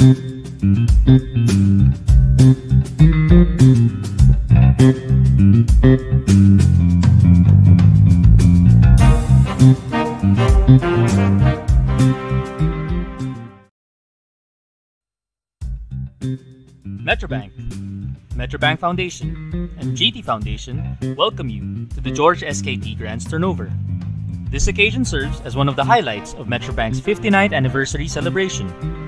Metrobank, Metrobank Foundation, and GT Foundation welcome you to the George S.K. Ty Grants Turnover. This occasion serves as one of the highlights of Metrobank's 59th anniversary celebration.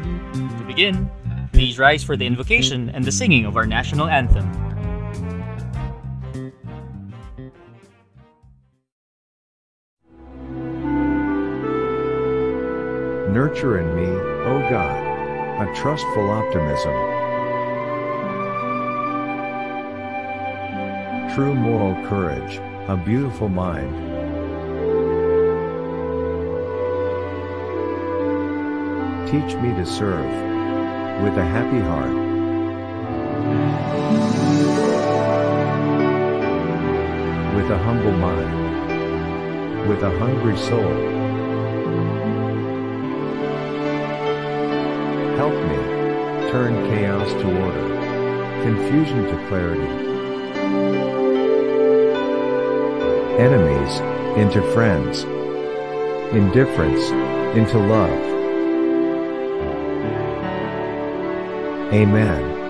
Begin, please rise for the invocation and the singing of our national anthem. Nurture in me, O God, a trustful optimism. True moral courage, a beautiful mind. Teach me to serve with a happy heart. With a humble mind. With a hungry soul. Help me turn chaos to order, confusion to clarity, enemies into friends, indifference into love. Amen.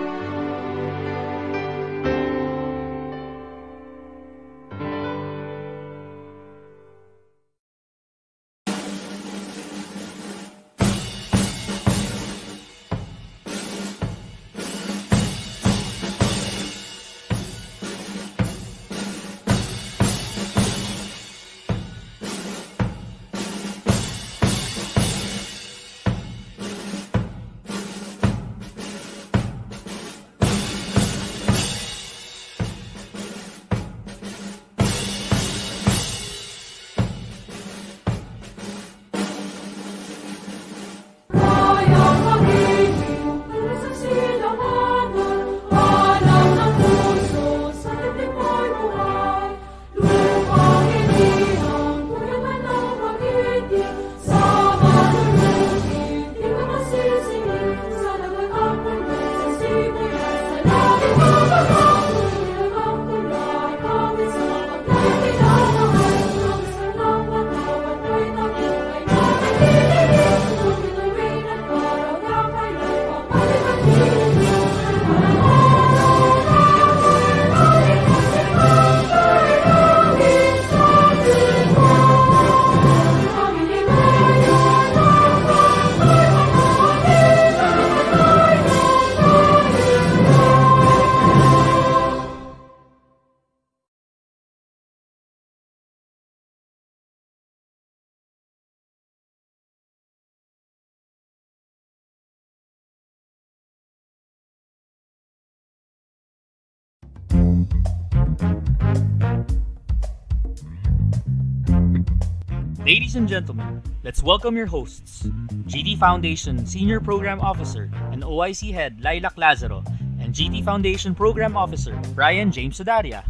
Ladies and gentlemen, let's welcome your hosts, GT Foundation Senior Program Officer and OIC Head Lilac Lazaro, and GT Foundation Program Officer Brian James Sudaria.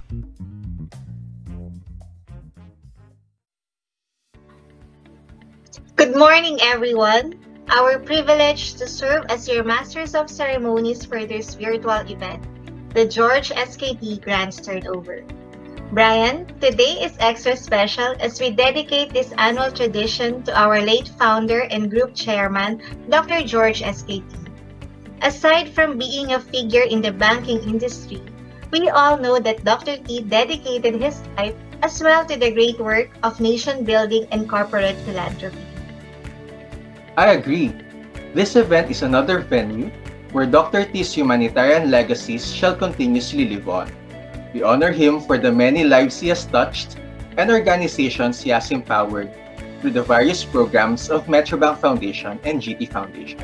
Good morning, everyone. Our privilege to serve as your Masters of Ceremonies for this virtual event, the George S.K. Ty Grants Turnover. Brian, today is extra special as we dedicate this annual tradition to our late founder and group chairman, Dr. George S.K. Ty. Aside from being a figure in the banking industry, we all know that Dr. Ty dedicated his life as well to the great work of nation building and corporate philanthropy. I agree. This event is another venue where Dr. Ty's humanitarian legacies shall continuously live on. We honor him for the many lives he has touched and organizations he has empowered through the various programs of Metrobank Foundation and GT Foundation.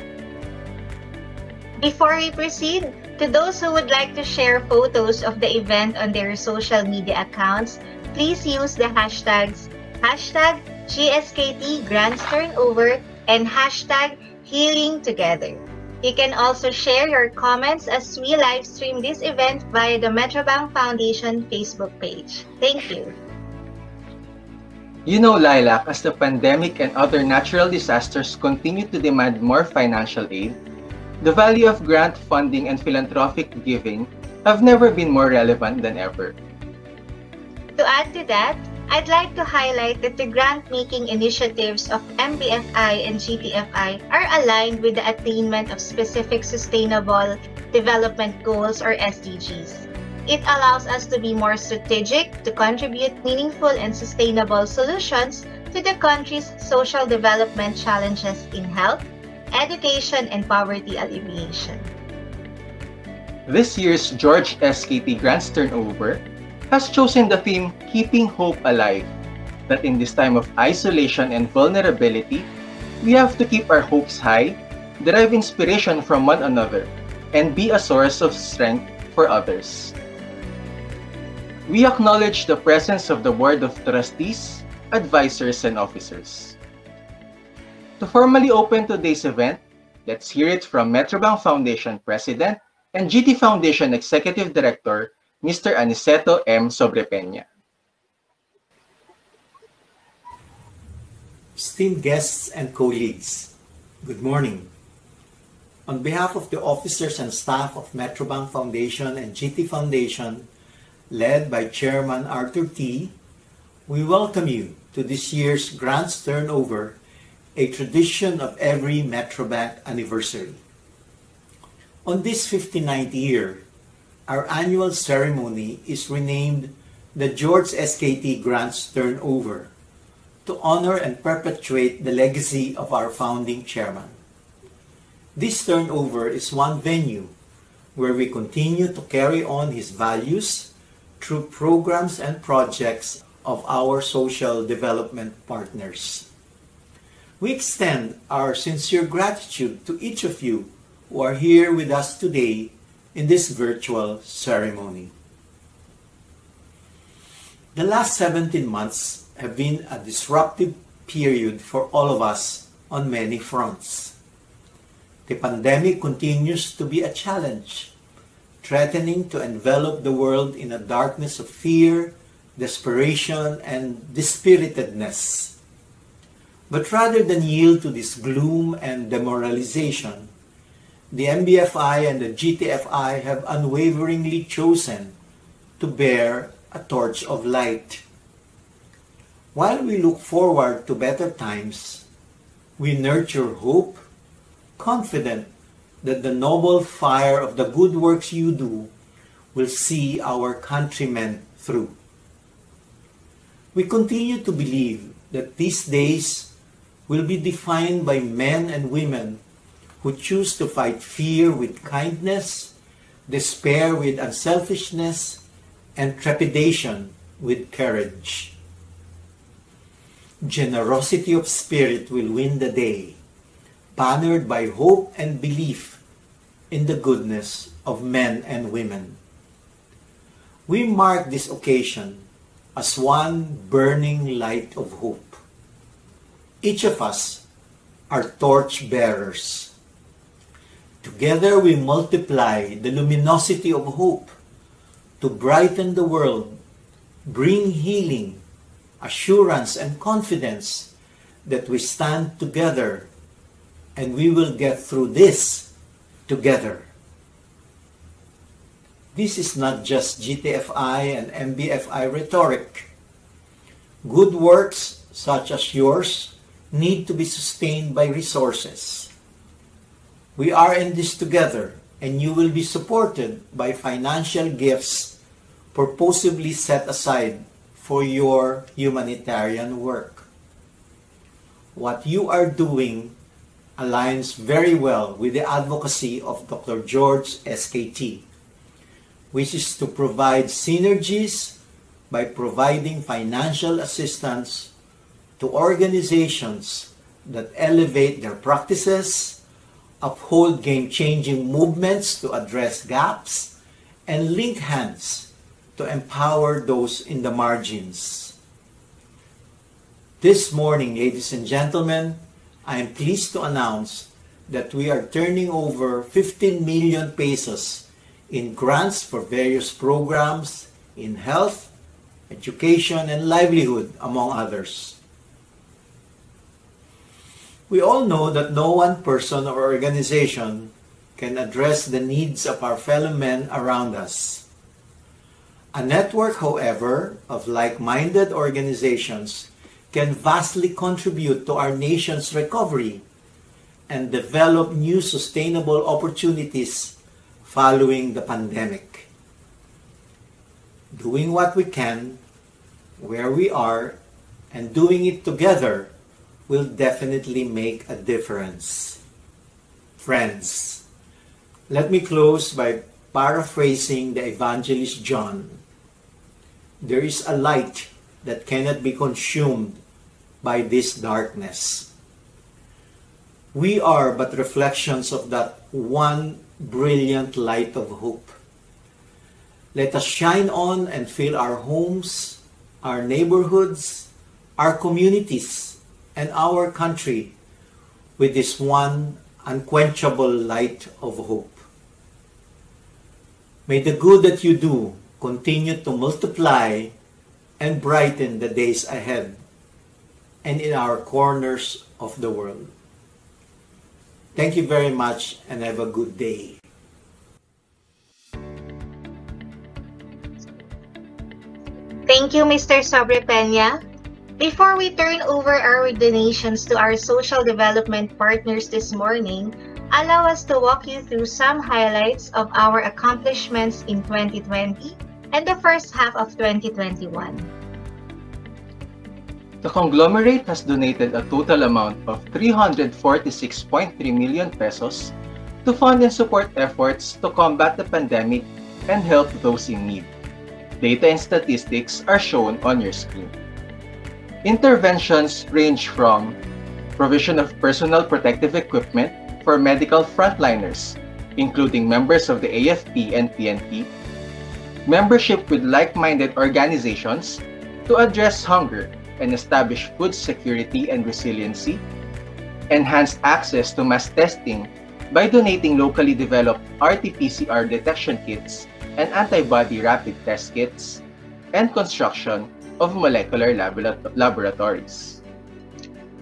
Before we proceed, to those who would like to share photos of the event on their social media accounts, please use the hashtags hashtag GSKT Grants Turnover and hashtag Healing Together. You can also share your comments as we live stream this event via the Metrobank Foundation Facebook page. Thank you. You know, Lilac, as the pandemic and other natural disasters continue to demand more financial aid, the value of grant funding and philanthropic giving have never been more relevant than ever. To add to that, I'd like to highlight that the grant-making initiatives of MBFI and GTFI are aligned with the attainment of specific Sustainable Development Goals or SDGs. It allows us to be more strategic to contribute meaningful and sustainable solutions to the country's social development challenges in health, education, and poverty alleviation. This year's George S.K. Ty Grants Turnover has chosen the theme Keeping Hope Alive. That in this time of isolation and vulnerability, we have to keep our hopes high, derive inspiration from one another, and be a source of strength for others. We acknowledge the presence of the Board of Trustees, advisors, and officers. To formally open today's event, let's hear it from Metrobank Foundation President and GT Foundation Executive Director, Mr. Aniceto M. Sobrepeña. Esteemed guests and colleagues, good morning. On behalf of the officers and staff of Metrobank Foundation and GT Foundation, led by Chairman Arthur Ty, we welcome you to this year's Grants Turnover, a tradition of every Metrobank anniversary. On this 59th year, our annual ceremony is renamed the George S.K. Ty Grants Turnover to honor and perpetuate the legacy of our founding chairman. This turnover is one venue where we continue to carry on his values through programs and projects of our social development partners. We extend our sincere gratitude to each of you who are here with us today in this virtual ceremony. The last 17 months have been a disruptive period for all of us on many fronts. The pandemic continues to be a challenge, threatening to envelop the world in a darkness of fear, desperation, and dispiritedness. But rather than yield to this gloom and demoralization, the MBFI and the GTFI have unwaveringly chosen to bear a torch of light. While we look forward to better times, we nurture hope, confident that the noble fire of the good works you do will see our countrymen through. We continue to believe that these days will be defined by men and women who choose to fight fear with kindness, despair with unselfishness, and trepidation with courage. Generosity of spirit will win the day, bannered by hope and belief in the goodness of men and women. We mark this occasion as one burning light of hope. Each of us are torch bearers. Together we multiply the luminosity of hope to brighten the world, bring healing, assurance, and confidence that we stand together and we will get through this together. This is not just GTFI and MBFI rhetoric. Good works such as yours need to be sustained by resources. We are in this together and you will be supported by financial gifts purposely set aside for your humanitarian work. What you are doing aligns very well with the advocacy of Dr. George S.K. Ty, which is to provide synergies by providing financial assistance to organizations that elevate their practices, uphold game-changing movements to address gaps, and link hands to empower those in the margins. This morning, ladies and gentlemen, I am pleased to announce that we are turning over 15 million pesos in grants for various programs in health, education, and livelihood, among others. We all know that no one person or organization can address the needs of our fellow men around us. A network, however, of like-minded organizations can vastly contribute to our nation's recovery and develop new sustainable opportunities following the pandemic. Doing what we can, where we are, and doing it together will definitely make a difference. Friends, let me close by paraphrasing the evangelist John. There is a light that cannot be consumed by this darkness. We are but reflections of that one brilliant light of hope. Let us shine on and fill our homes, our neighborhoods, our communities, and our country with this one unquenchable light of hope. May the good that you do continue to multiply and brighten the days ahead and in our corners of the world. Thank you very much and have a good day. Thank you, Mr. Sobrepeña. Before we turn over our donations to our social development partners this morning, allow us to walk you through some highlights of our accomplishments in 2020 and the first half of 2021. The conglomerate has donated a total amount of 346.3 million pesos to fund and support efforts to combat the pandemic and help those in need. Data and statistics are shown on your screen. Interventions range from provision of personal protective equipment for medical frontliners, including members of the AFP and PNP, membership with like-minded organizations to address hunger and establish food security and resiliency, enhanced access to mass testing by donating locally developed RT-PCR detection kits and antibody rapid test kits, and construction of molecular laboratories.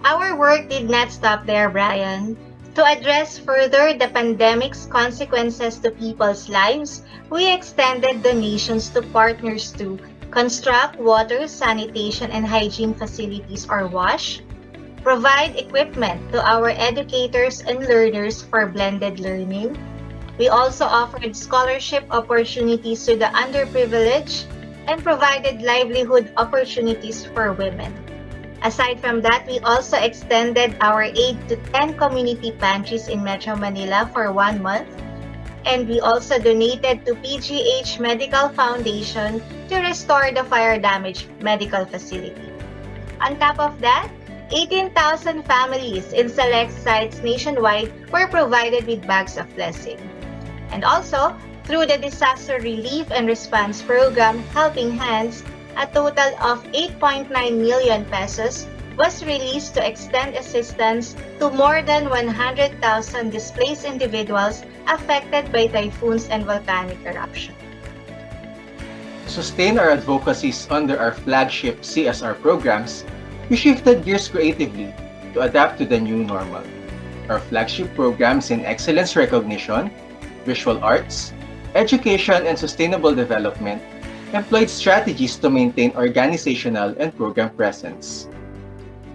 Our work did not stop there, Brian. To address further the pandemic's consequences to people's lives, we extended donations to partners to construct water, sanitation, and hygiene facilities or WASH, provide equipment to our educators and learners for blended learning, we also offered scholarship opportunities to the underprivileged and provided livelihood opportunities for women. Aside from that, we also extended our aid to 10 community pantries in Metro Manila for one month. And we also donated to PGH Medical Foundation to restore the fire damaged medical facility. On top of that, 18,000 families in select sites nationwide were provided with bags of blessing. And also, through the Disaster Relief and Response Program Helping Hands, a total of 8.9 million pesos was released to extend assistance to more than 100,000 displaced individuals affected by typhoons and volcanic eruption. Sustain our advocacies under our flagship CSR programs, we shifted gears creatively to adapt to the new normal. Our flagship programs in excellence recognition, visual arts, education, and sustainable development employed strategies to maintain organizational and program presence.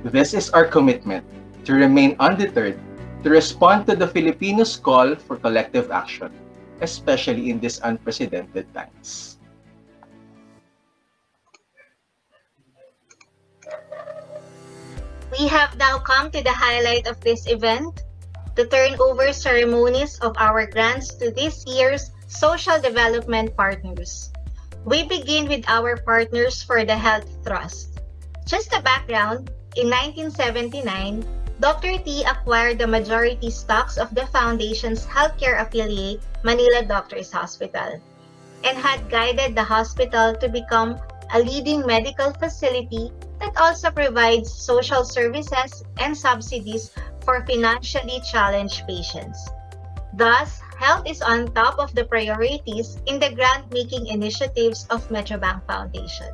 This is our commitment to remain undeterred to respond to the Filipinos' call for collective action, especially in these unprecedented times. We have now come to the highlight of this event, the turnover ceremonies of our grants to this year's Social Development Partners. We begin with our partners for the Health Trust. Just a background, in 1979, Dr. Ty acquired the majority stocks of the foundation's healthcare affiliate, Manila Doctors Hospital, and had guided the hospital to become a leading medical facility that also provides social services and subsidies for financially challenged patients. Thus, health is on top of the priorities in the grant-making initiatives of Metrobank Foundation.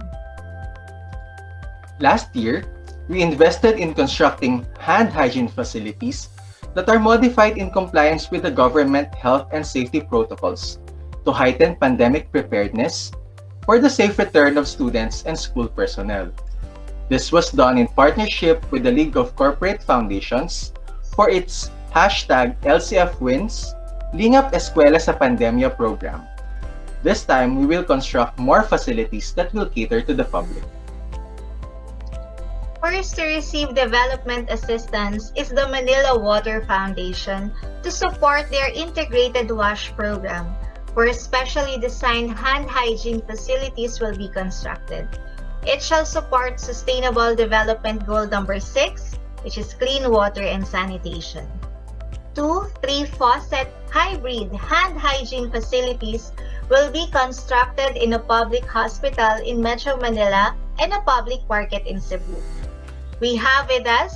Last year, we invested in constructing hand hygiene facilities that are modified in compliance with the government health and safety protocols to heighten pandemic preparedness for the safe return of students and school personnel. This was done in partnership with the League of Corporate Foundations for its hashtag LCF Wins Lingap Eskwela sa Pandemya program. This time, we will construct more facilities that will cater to the public. First to receive development assistance is the Manila Water Foundation to support their integrated wash program, where specially designed hand hygiene facilities will be constructed. It shall support Sustainable Development Goal number 6, which is clean water and sanitation. Two, three faucet hybrid hand hygiene facilities will be constructed in a public hospital in Metro Manila and a public market in Cebu. We have with us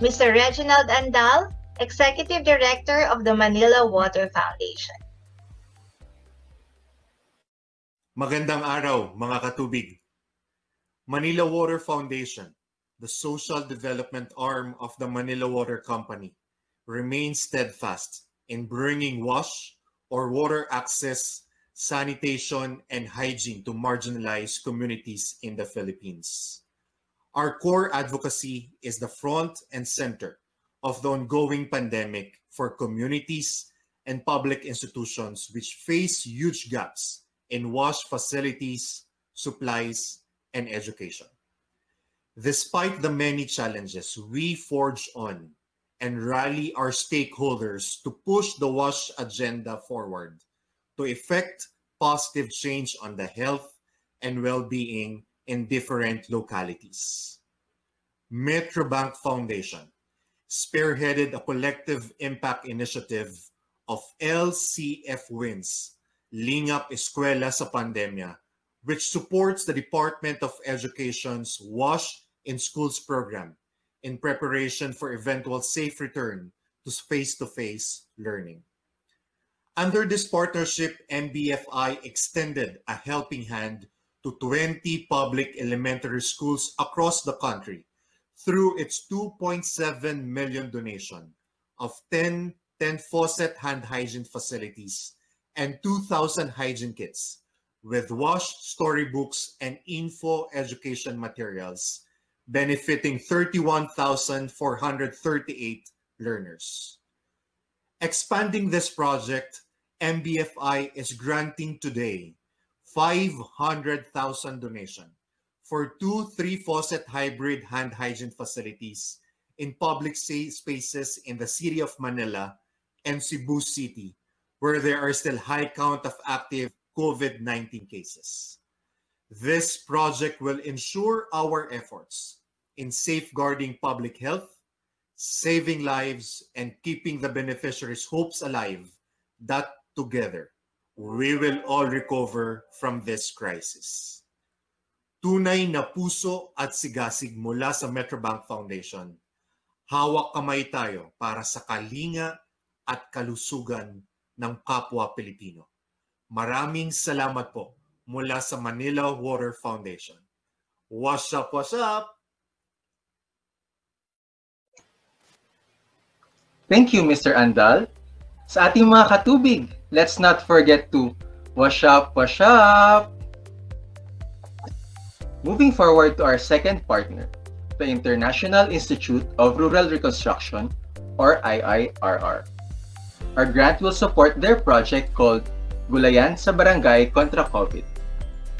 Mr. Reginald Andal, Executive Director of the Manila Water Foundation. Magandang araw, mga katubig. Manila Water Foundation, the social development arm of the Manila Water Company, remains steadfast in bringing wash or water access, sanitation, and hygiene to marginalized communities in the Philippines. Our core advocacy is the front and center of the ongoing pandemic for communities and public institutions which face huge gaps in wash facilities, supplies, and education. Despite the many challenges, we forge on and rally our stakeholders to push the WASH agenda forward to effect positive change on the health and well-being in different localities. Metrobank Foundation spearheaded a collective impact initiative of LCF Wins, Lingap Eskwela sa Pandemya, which supports the Department of Education's WASH in Schools program in preparation for eventual safe return to face-to-face learning. Under this partnership, MBFI extended a helping hand to 20 public elementary schools across the country through its 2.7 million donation of 10 10 faucet hand hygiene facilities and 2,000 hygiene kits with wash storybooks and info education materials benefiting 31,438 learners. Expanding this project, MBFI is granting today 500,000 donation for two three-faucet hybrid hand hygiene facilities in public spaces in the city of Manila and Cebu City, where there are still high count of active COVID-19 cases. This project will ensure our efforts in safeguarding public health, saving lives, and keeping the beneficiaries' hopes alive that together we will all recover from this crisis. Tunay na puso at sigasig mula sa Metrobank Foundation. Hawak kamay tayo para sa kalinga at kalusugan ng kapwa Pilipino. Maraming salamat po mula sa Manila Water Foundation. What's up, what's up? Thank you, Mr. Andal. Sa ating mga katubig, let's not forget to wash up, wash up! Moving forward to our second partner, the International Institute of Rural Reconstruction, or IIRR. Our grant will support their project called Gulayan sa Barangay Kontra COVID.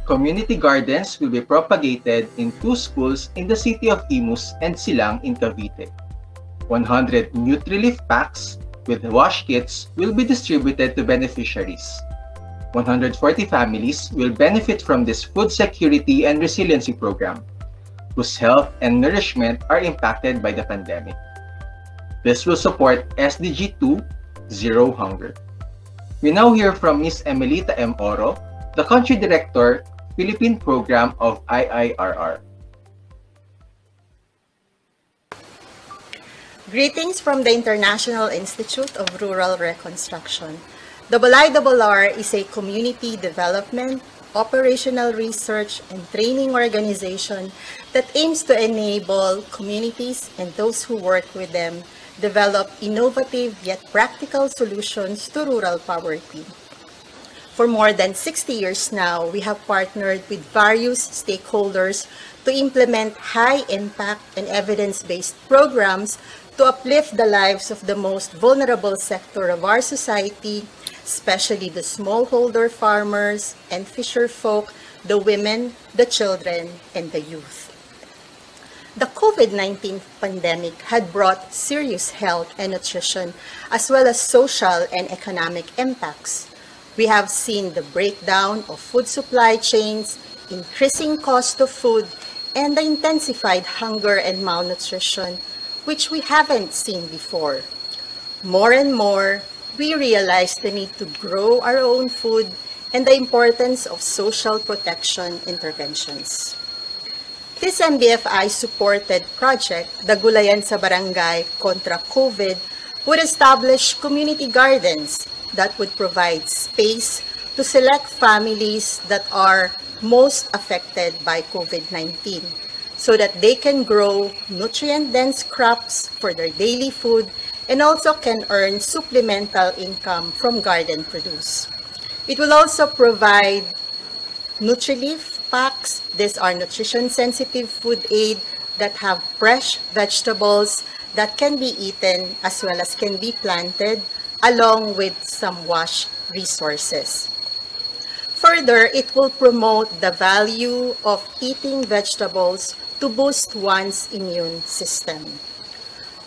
Community gardens will be propagated in two schools in the city of Imus and Silang in Cavite. 100 NutriLeaf packs with wash kits will be distributed to beneficiaries. 140 families will benefit from this food security and resiliency program, whose health and nourishment are impacted by the pandemic. This will support SDG 2, Zero Hunger. We now hear from Ms. Emelita M. Oro, the Country Director, Philippine Program of IIRR. Greetings from the International Institute of Rural Reconstruction. IIRR is a community development, operational research, and training organization that aims to enable communities and those who work with them develop innovative yet practical solutions to rural poverty. For more than 60 years now, we have partnered with various stakeholders to implement high-impact and evidence-based programs to uplift the lives of the most vulnerable sector of our society, especially the smallholder farmers and fisher folk, the women, the children, and the youth. The COVID-19 pandemic had brought serious health and nutrition as well as social and economic impacts. We have seen the breakdown of food supply chains, increasing cost of food, and the intensified hunger and malnutrition, which we haven't seen before. More and more, we realize the need to grow our own food and the importance of social protection interventions. This MBFI-supported project, the Gulayan sa Barangay Contra COVID, would establish community gardens that would provide space to select families that are most affected by COVID-19 so that they can grow nutrient-dense crops for their daily food and also can earn supplemental income from garden produce. It will also provide NutriLeaf packs. These are nutrition-sensitive food aid that have fresh vegetables that can be eaten as well as can be planted along with some wash resources. Further, it will promote the value of eating vegetables to boost one's immune system.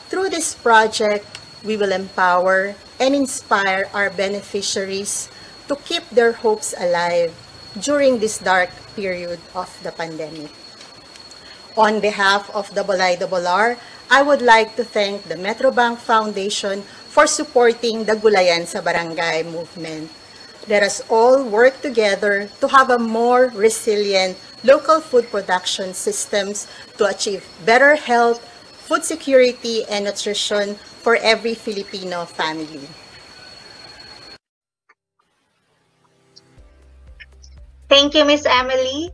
Through this project, we will empower and inspire our beneficiaries to keep their hopes alive during this dark period of the pandemic. On behalf of the I would like to thank the Metrobank Foundation for supporting the Gulayan sa Barangay movement. Let us all work together to have a more resilient local food production systems to achieve better health, food security, and nutrition for every Filipino family. Thank you, Miss Emily.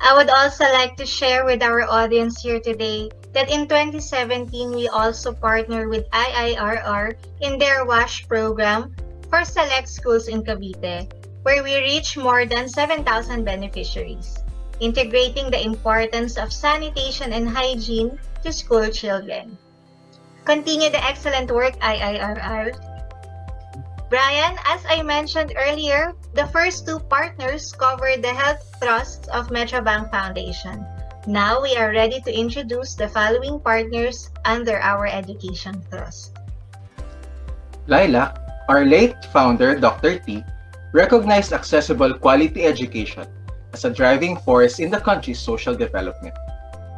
I would also like to share with our audience here today that in 2017, we also partnered with IIRR in their WASH program for select schools in Cavite, where we reach more than 7,000 beneficiaries, integrating the importance of sanitation and hygiene to school children. Continue the excellent work, IIRR. Brian, as I mentioned earlier, the first two partners covered the health trusts of Metrobank Foundation. Now we are ready to introduce the following partners under our education thrust. Laila, our late founder, Dr. Ty, recognized accessible quality education as a driving force in the country's social development.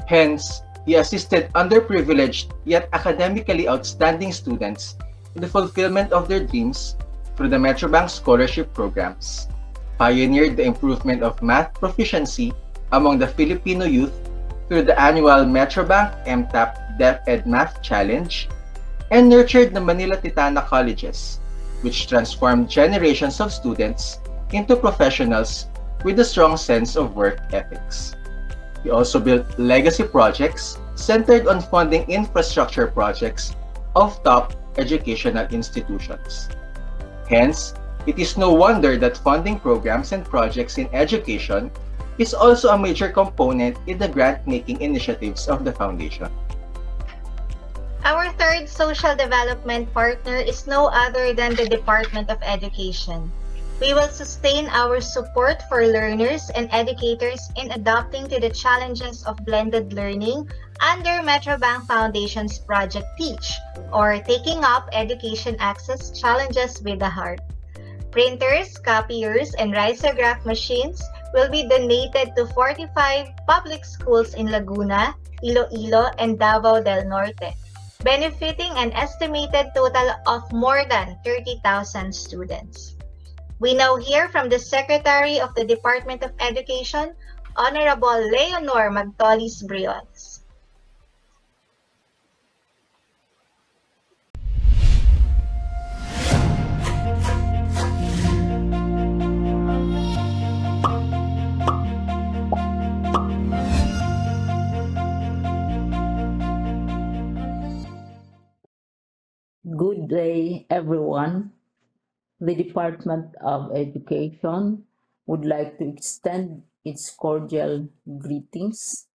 Hence, he assisted underprivileged yet academically outstanding students in the fulfillment of their dreams through the Metrobank scholarship programs, pioneered the improvement of math proficiency among the Filipino youth through the annual Metrobank MTAP DepEd Math Challenge, and nurtured the Manila Tytana colleges, which transformed generations of students into professionals with a strong sense of work ethics. We also built legacy projects centered on funding infrastructure projects of top educational institutions. Hence, it is no wonder that funding programs and projects in education is also a major component in the grant-making initiatives of the Foundation. Our third social development partner is no other than the Department of Education. We will sustain our support for learners and educators in adapting to the challenges of blended learning under Metrobank Foundation's Project Teach, or Taking Up Education Access Challenges with the Heart. Printers, copiers, and risograph machines will be donated to 45 public schools in Laguna, Iloilo, and Davao del Norte, benefiting an estimated total of more than 30,000 students. We now hear from the Secretary of the Department of Education, Honorable Leonor Magtolis Briones. Good day, everyone. The Department of Education would like to extend its cordial greetings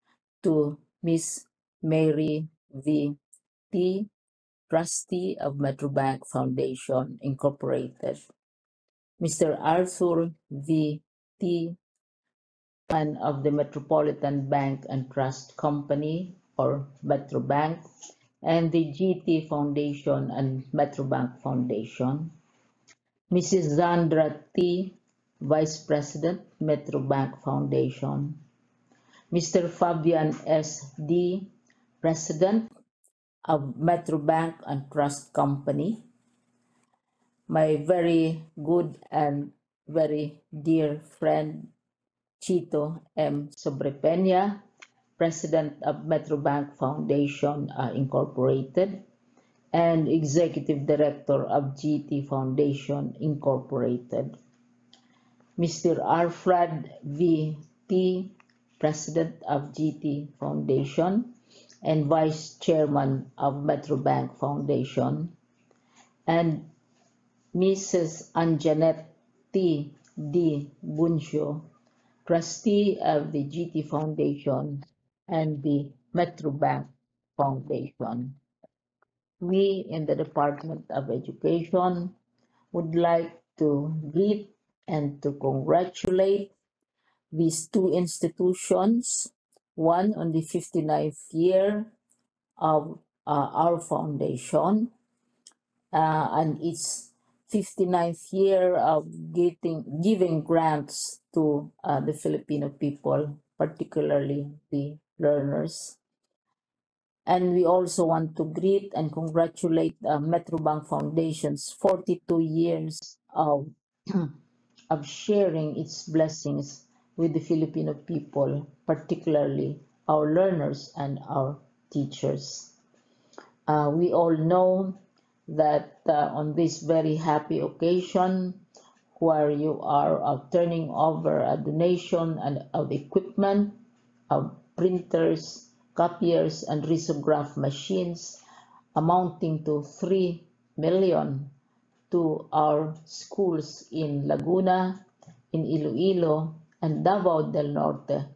to Miss Mary V. Ty, Trustee of Metrobank Foundation, Incorporated, Mr. Arthur V. Ty, Chairman of the Metropolitan Bank and Trust Company, or Metrobank, and the GT Foundation and Metrobank Foundation. Mrs. Zandra Ty, Vice President, Metrobank Foundation. Mr. Fabian S. Dee, President of Metrobank and Trust Company. My very good and very dear friend, Chito M. Sobrepeña, President of Metrobank Foundation uh, Incorporated, and Executive Director of GT Foundation Incorporated. Mr. Alfred V. Ty, President of GT Foundation and Vice Chairman of Metrobank Foundation, and Mrs. Anjanette Ty Dy Buncio, Trustee of the GT Foundation and the Metrobank Foundation. We in the Department of Education would like to greet and to congratulate these two institutions, one on the 59th year of uh, our foundation uh, and its 59th year of getting, giving grants to uh, the Filipino people, particularly the learners. And we also want to greet and congratulate uh, Metrobank Foundation's 42 years of, of sharing its blessings with the Filipino people, particularly our learners and our teachers. Uh, we all know that uh, on this very happy occasion, where you are uh, turning over a donation and of equipment, of printers, copiers, and risograph machines amounting to 3 million to our schools in Laguna, in Iloilo, and Davao del Norte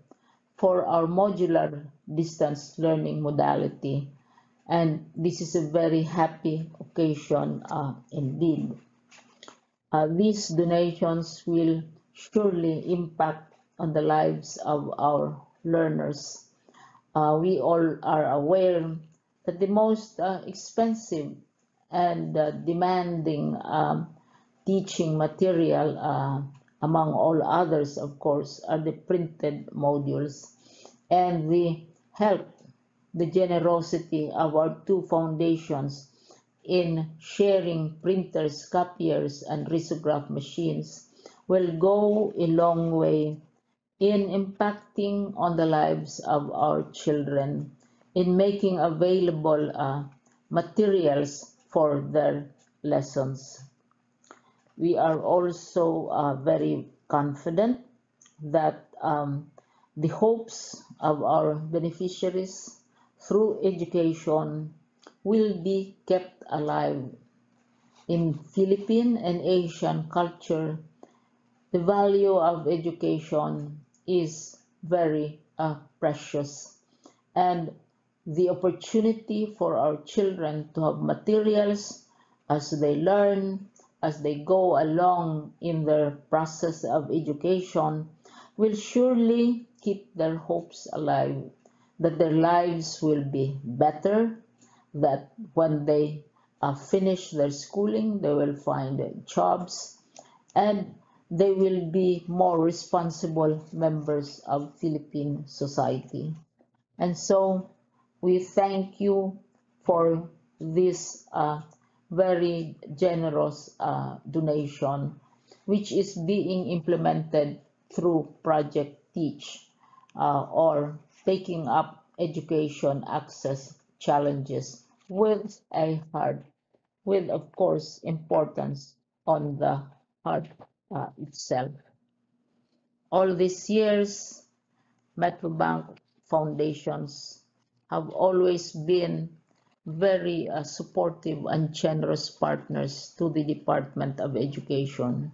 for our modular distance learning modality. And this is a very happy occasion uh, indeed. Uh, these donations will surely impact on the lives of our learners. Uh, we all are aware that the most uh, expensive and uh, demanding um, teaching material uh, among all others, of course, are the printed modules. And we help the generosity of our two foundations in sharing printers, copiers, and risograph machines will go a long way in impacting on the lives of our children, in making available uh, materials for their lessons we are also uh, very confident that um, the hopes of our beneficiaries through education will be kept alive. In Philippine and Asian culture, the value of education is very uh, precious. And the opportunity for our children to have materials as they learn as they go along in their process of education will surely keep their hopes alive that their lives will be better, that when they uh, finish their schooling, they will find jobs, and they will be more responsible members of Philippine society. And so we thank you for this uh, very generous uh, donation, which is being implemented through Project Teach uh, or taking up education access challenges with a hard, with of course importance on the heart uh, itself. All these years, Metrobank foundations have always been very uh, supportive and generous partners to the Department of Education,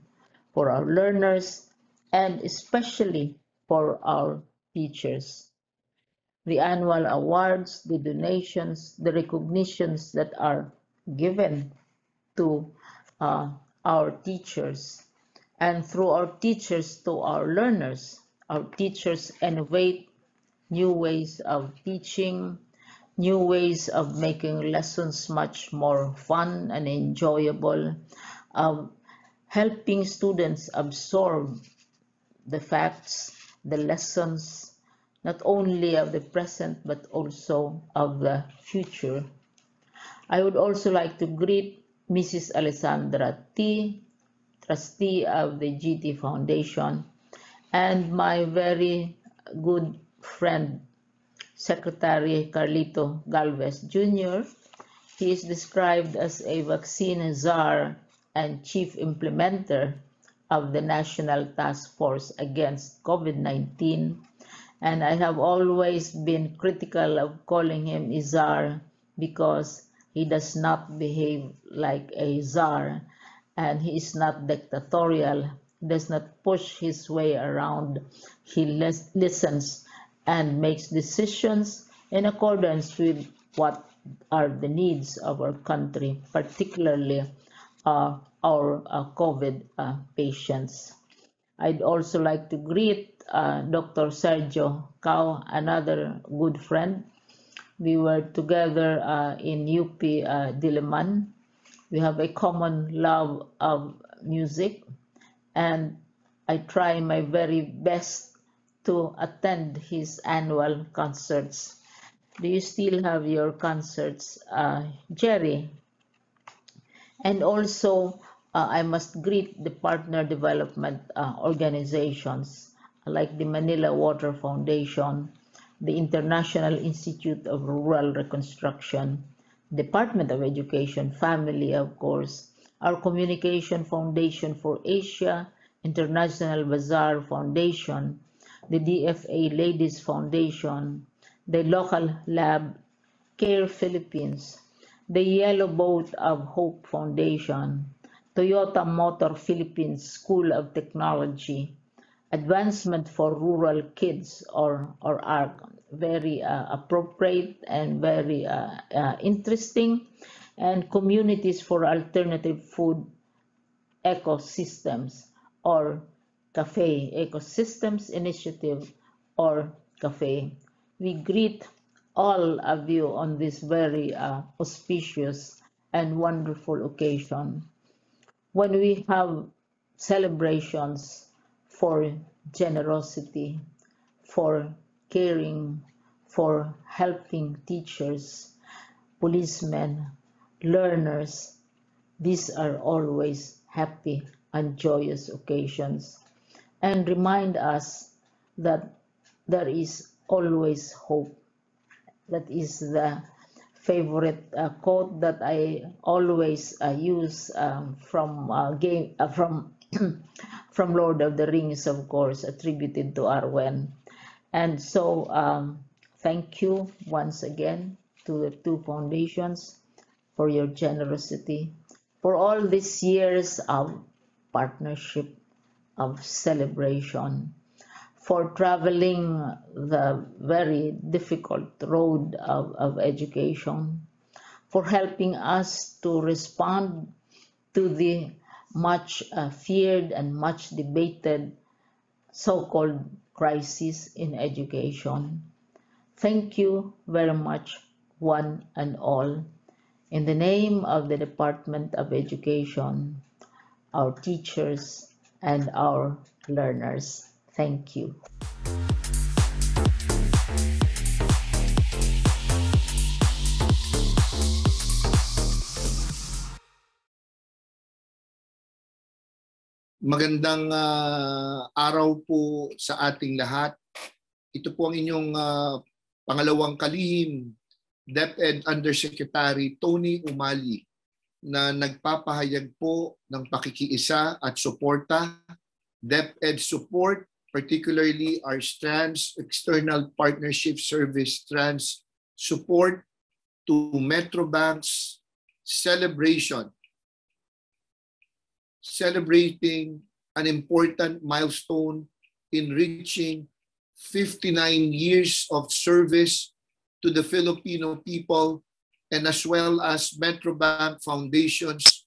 for our learners, and especially for our teachers. The annual awards, the donations, the recognitions that are given to uh, our teachers, and through our teachers to our learners. Our teachers innovate new ways of teaching, new ways of making lessons much more fun and enjoyable, of helping students absorb the facts, the lessons, not only of the present but also of the future. I would also like to greet Mrs. Alessandra Ty, trustee of the GT Foundation, and my very good friend, Secretary Carlito Galvez Jr. He is described as a vaccine czar and chief implementer of the National Task Force Against COVID-19 and I have always been critical of calling him a czar because he does not behave like a czar and he is not dictatorial, does not push his way around, he listens and makes decisions in accordance with what are the needs of our country, particularly uh, our uh, COVID uh, patients. I'd also like to greet uh, Dr. Sergio Cao, another good friend. We were together uh, in UP uh, Diliman. We have a common love of music, and I try my very best to attend his annual concerts. Do you still have your concerts, uh, Jerry? And also, uh, I must greet the partner development uh, organizations like the Manila Water Foundation, the International Institute of Rural Reconstruction, Department of Education, Family, of course, our Communication Foundation for Asia, International Bazaar Foundation, the DFA Ladies Foundation, the local lab Care Philippines, the Yellow Boat of Hope Foundation, Toyota Motor Philippines School of Technology, Advancement for Rural Kids, or, or ARC, very uh, appropriate and very uh, uh, interesting, and Communities for Alternative Food Ecosystems, or CAFE, Ecosystems Initiative, or CAFE. We greet all of you on this very uh, auspicious and wonderful occasion. When we have celebrations for generosity, for caring, for helping teachers, policemen, learners, these are always happy and joyous occasions and remind us that there is always hope. That is the favorite uh, quote that I always uh, use um, from uh, game uh, from from Lord of the Rings, of course, attributed to Arwen. And so, um, thank you once again to the two foundations for your generosity, for all these years of partnership, of celebration, for traveling the very difficult road of, of education, for helping us to respond to the much uh, feared and much debated so-called crisis in education. Thank you very much, one and all. In the name of the Department of Education, our teachers, and our learners. Thank you. Magandang ah, araw po sa ating lahat. Ito po ang inyong ah, pangalawang kalihim, DepEd Undersecretary Tony Umali na nagpapahayag po ng pakikiisa at suporta. DepEd support, particularly our strands, external partnership service strands support to Metrobank's celebration, celebrating an important milestone in reaching 59 years of service to the Filipino people and as well as Metrobank Foundation's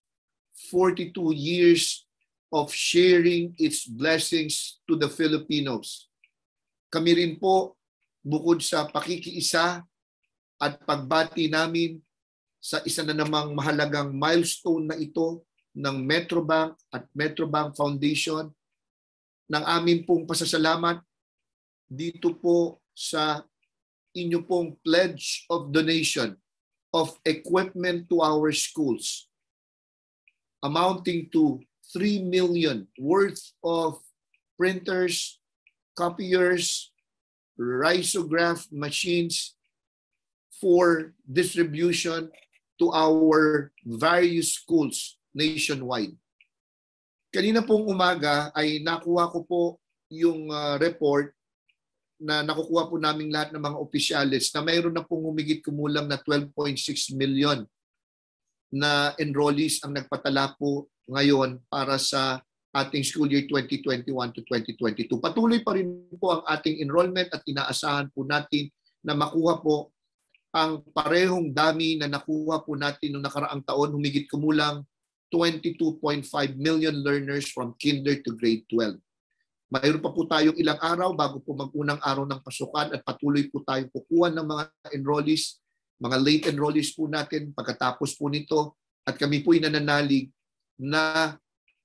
42 years of sharing its blessings to the Filipinos. Kami rin po, bukod sa pakikiisa at pagbati namin sa isa na namang mahalagang milestone na ito ng Metrobank at Metrobank Foundation, ng amin pong pasasalamat dito po sa inyo pong pledge of donation of equipment to our schools amounting to 3 million worth of printers, copiers, risograph machines for distribution to our various schools nationwide. Kanina pong umaga ay nakuha ko po yung uh, report na nakukuha po namin lahat ng mga opisyalis na mayroon na pong humigit kumulang na 12.6 million na enrollees ang nagpatala po ngayon para sa ating school year 2021 to 2022. Patuloy pa rin po ang ating enrollment at inaasahan po natin na makuha po ang parehong dami na nakuha po natin noong nakaraang taon, humigit kumulang 22.5 million learners from kinder to grade 12. Mayroon pa po tayong ilang araw bago po mag-unang araw ng pasukan at patuloy po tayong kukuha ng mga enrollees, mga late enrollees po natin pagkatapos po nito at kami po nananalig na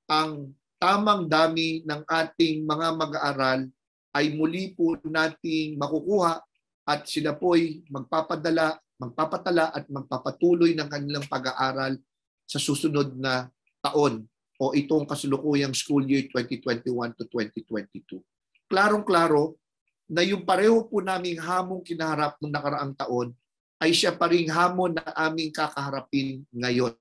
ang tamang dami ng ating mga mag-aaral ay muli po nating makukuha at sila po ay magpapadala, magpapatala at magpapatuloy ng kanilang pag-aaral sa susunod na taon o itong kasulukuyang school year 2021 to 2022. Klarong-klaro na yung pareho po naming hamong kinaharap ng nakaraang taon ay siya pa ring hamon na aming kakaharapin ngayon.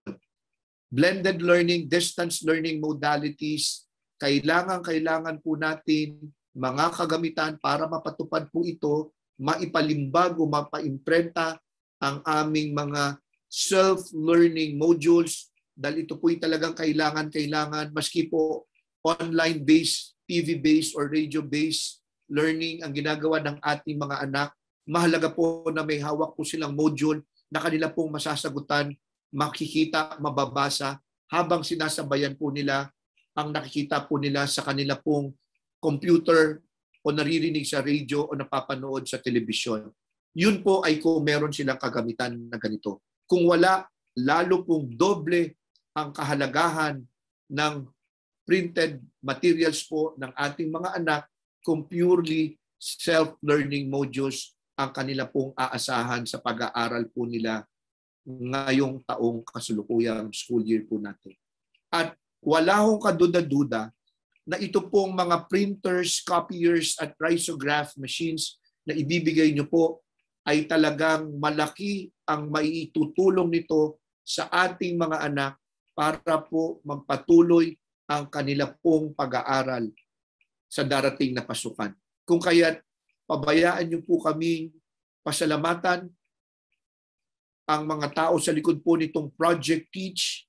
Blended learning, distance learning modalities, kailangan-kailangan po natin mga kagamitan para mapatupad po ito, maipalimbag o mapaimprenta ang aming mga self-learning modules dahil ito po'y talagang kailangan-kailangan maski po online-based, TV-based or radio-based learning ang ginagawa ng ating mga anak. Mahalaga po na may hawak po silang module na kanila pong masasagutan, makikita, mababasa habang sinasabayan po nila ang nakikita po nila sa kanila pong computer o naririnig sa radio o napapanood sa telebisyon. Yun po ay kung meron silang kagamitan na ganito. Kung wala, lalo pong doble ang kahalagahan ng printed materials po ng ating mga anak kung purely self-learning modules ang kanila pong aasahan sa pag-aaral po nila ngayong taong kasulukuyang school year po natin. At wala hong kaduda-duda na ito pong mga printers, copiers at risograph machines na ibibigay nyo po ay talagang malaki ang maitutulong nito sa ating mga anak para po magpatuloy ang kanila pong pag-aaral sa darating na pasukan. Kung kaya pabayaan niyo po kami pasalamatan ang mga tao sa likod po nitong Project Teach,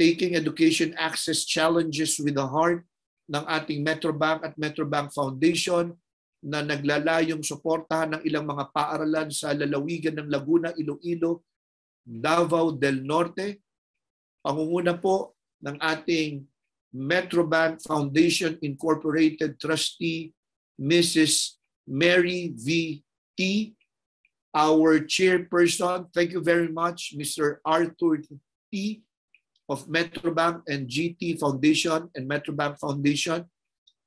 Taking Education Access Challenges with a Heart ng ating Metrobank at Metrobank Foundation na naglalayong suportahan ng ilang mga paaralan sa lalawigan ng Laguna, Iloilo, Davao del Norte, pangunguna po ng ating Metrobank Foundation Incorporated Trustee, Mrs. Mary V. T. Our chairperson, thank you very much, Mr. Arthur T. of Metrobank and GT Foundation and Metrobank Foundation.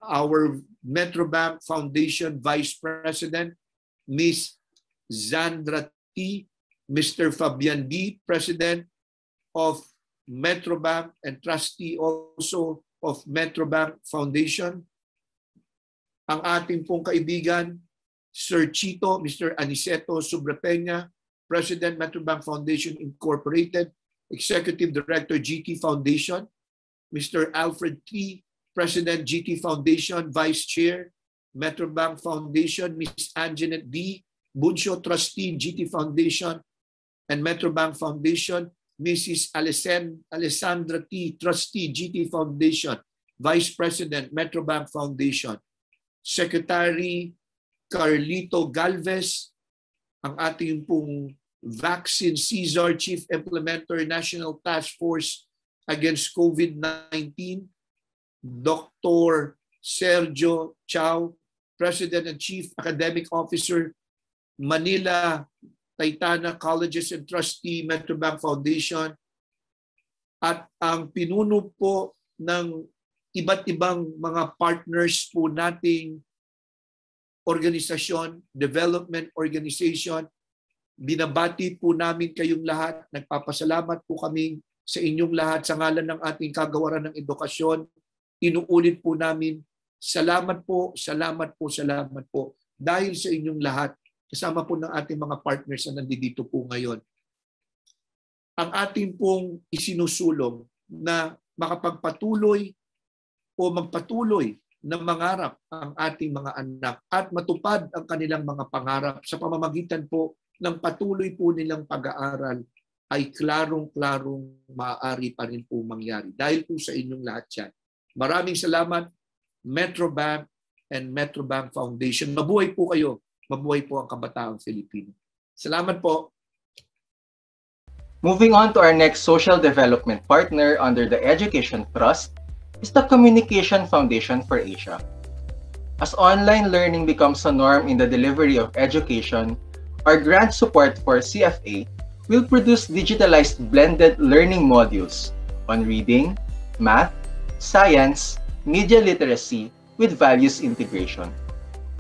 Our Metrobank Foundation Vice President, Ms. Zandra T. Mr. Fabian D. President of Metrobank and trustee also of Metrobank Foundation. Ang ating pong kaibigan, Sir Chito, Mr. Aniceto Subrepeña, President Metrobank Foundation Incorporated, Executive Director GT Foundation, Mr. Alfred T. President GT Foundation, Vice Chair, Metrobank Foundation, Ms. Anjanet D. Buncho, Trustee, GT Foundation, and Metrobank Foundation, Mrs. Alessan- Alessandra T. Trustee, GT Foundation, Vice President, Metrobank Foundation, Secretary Carlito Galvez, ang ating pong Vaccine Caesar Chief Implementer National Task Force Against COVID-19, Dr. Sergio Chao, President and Chief Academic Officer, Manila Titana Colleges and Trustee Metrobank Foundation, at ang pinuno po ng iba't ibang mga partners po nating organisasyon, development organization. Binabati po namin kayong lahat. Nagpapasalamat po kami sa inyong lahat sa ngalan ng ating kagawaran ng edukasyon. Inuulit po namin, salamat po, salamat po, salamat po. Dahil sa inyong lahat, kasama po ng ating mga partners na nandito po ngayon. Ang ating pong isinusulong na makapagpatuloy o magpatuloy na mangarap ang ating mga anak at matupad ang kanilang mga pangarap sa pamamagitan po ng patuloy po nilang pag-aaral ay klarong-klarong maaari pa rin po mangyari. Dahil po sa inyong lahat yan. Maraming salamat, Metrobank and Metrobank Foundation. Mabuhay po kayo. Mabuhay po ang kabataang Filipino. Salamat po. Moving on to our next social development partner under the Education Trust is the Communication Foundation for Asia. As online learning becomes a norm in the delivery of education, our grant support for CFA will produce digitalized blended learning modules on reading, math, science, media literacy with values integration.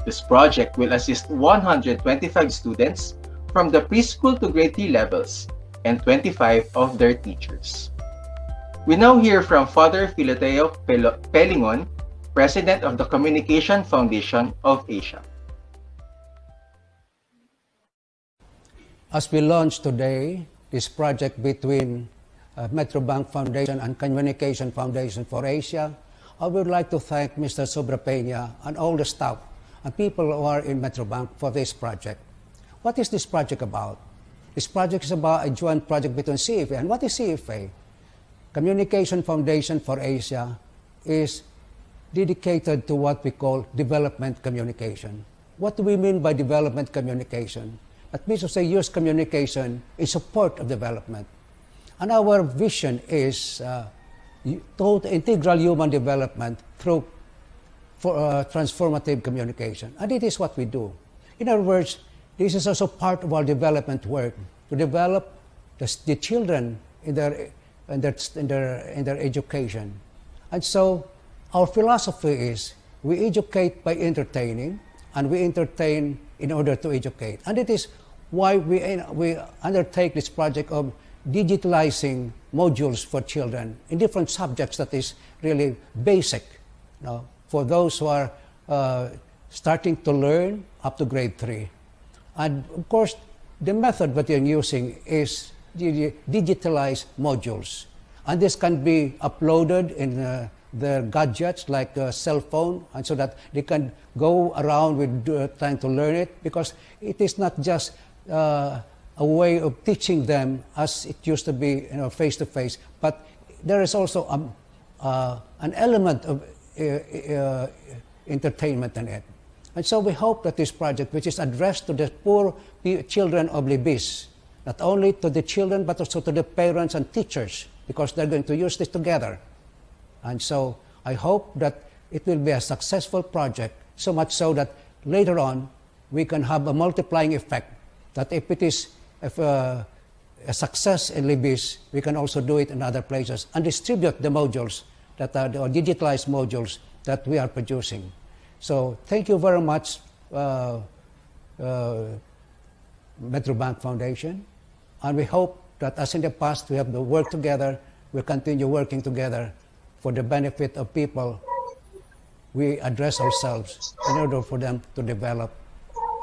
This project will assist 125 students from the preschool to grade 3 levels and 25 of their teachers. We now hear from Father Filoteo Pel- Pelingon, President of the Communication Foundation of Asia. As we launch today this project between uh, Metrobank Foundation and Communication Foundation for Asia, I would like to thank Mr. Sobrepeña and all the staff and people who are in Metrobank for this project. What is this project about? This project is about a joint project between CFA. And what is CFA? Communication Foundation for Asia is dedicated to what we call development communication. What do we mean by development communication? That means to say use communication in support of development. And our vision is uh, total integral human development through for, uh, transformative communication. And it is what we do. In other words, this is also part of our development work to develop the, the children in their, in, their, in, their, in their education. And so our philosophy is we educate by entertaining and we entertain in order to educate. And it is why we, we undertake this project of digitalizing modules for children in different subjects that is really basic you know, for those who are uh, starting to learn up to grade three. And of course, the method that you're using is digitalized modules. And this can be uploaded in uh, their gadgets like a cell phone, and so that they can go around with uh, trying to learn it because it is not just uh, a way of teaching them as it used to be, you know, face to face, but there is also um, uh, an element of uh, uh, entertainment in it. And so we hope that this project, which is addressed to the poor children of Libis, not only to the children, but also to the parents and teachers, because they're going to use this together. And so I hope that it will be a successful project, so much so that later on we can have a multiplying effect, that if it is if, uh, a success in Libis, we can also do it in other places and distribute the modules that are the digitalized modules that we are producing. So thank you very much, uh, uh, Metrobank Foundation. And we hope that as in the past we have to work together, we'll continue working together for the benefit of people we address ourselves in order for them to develop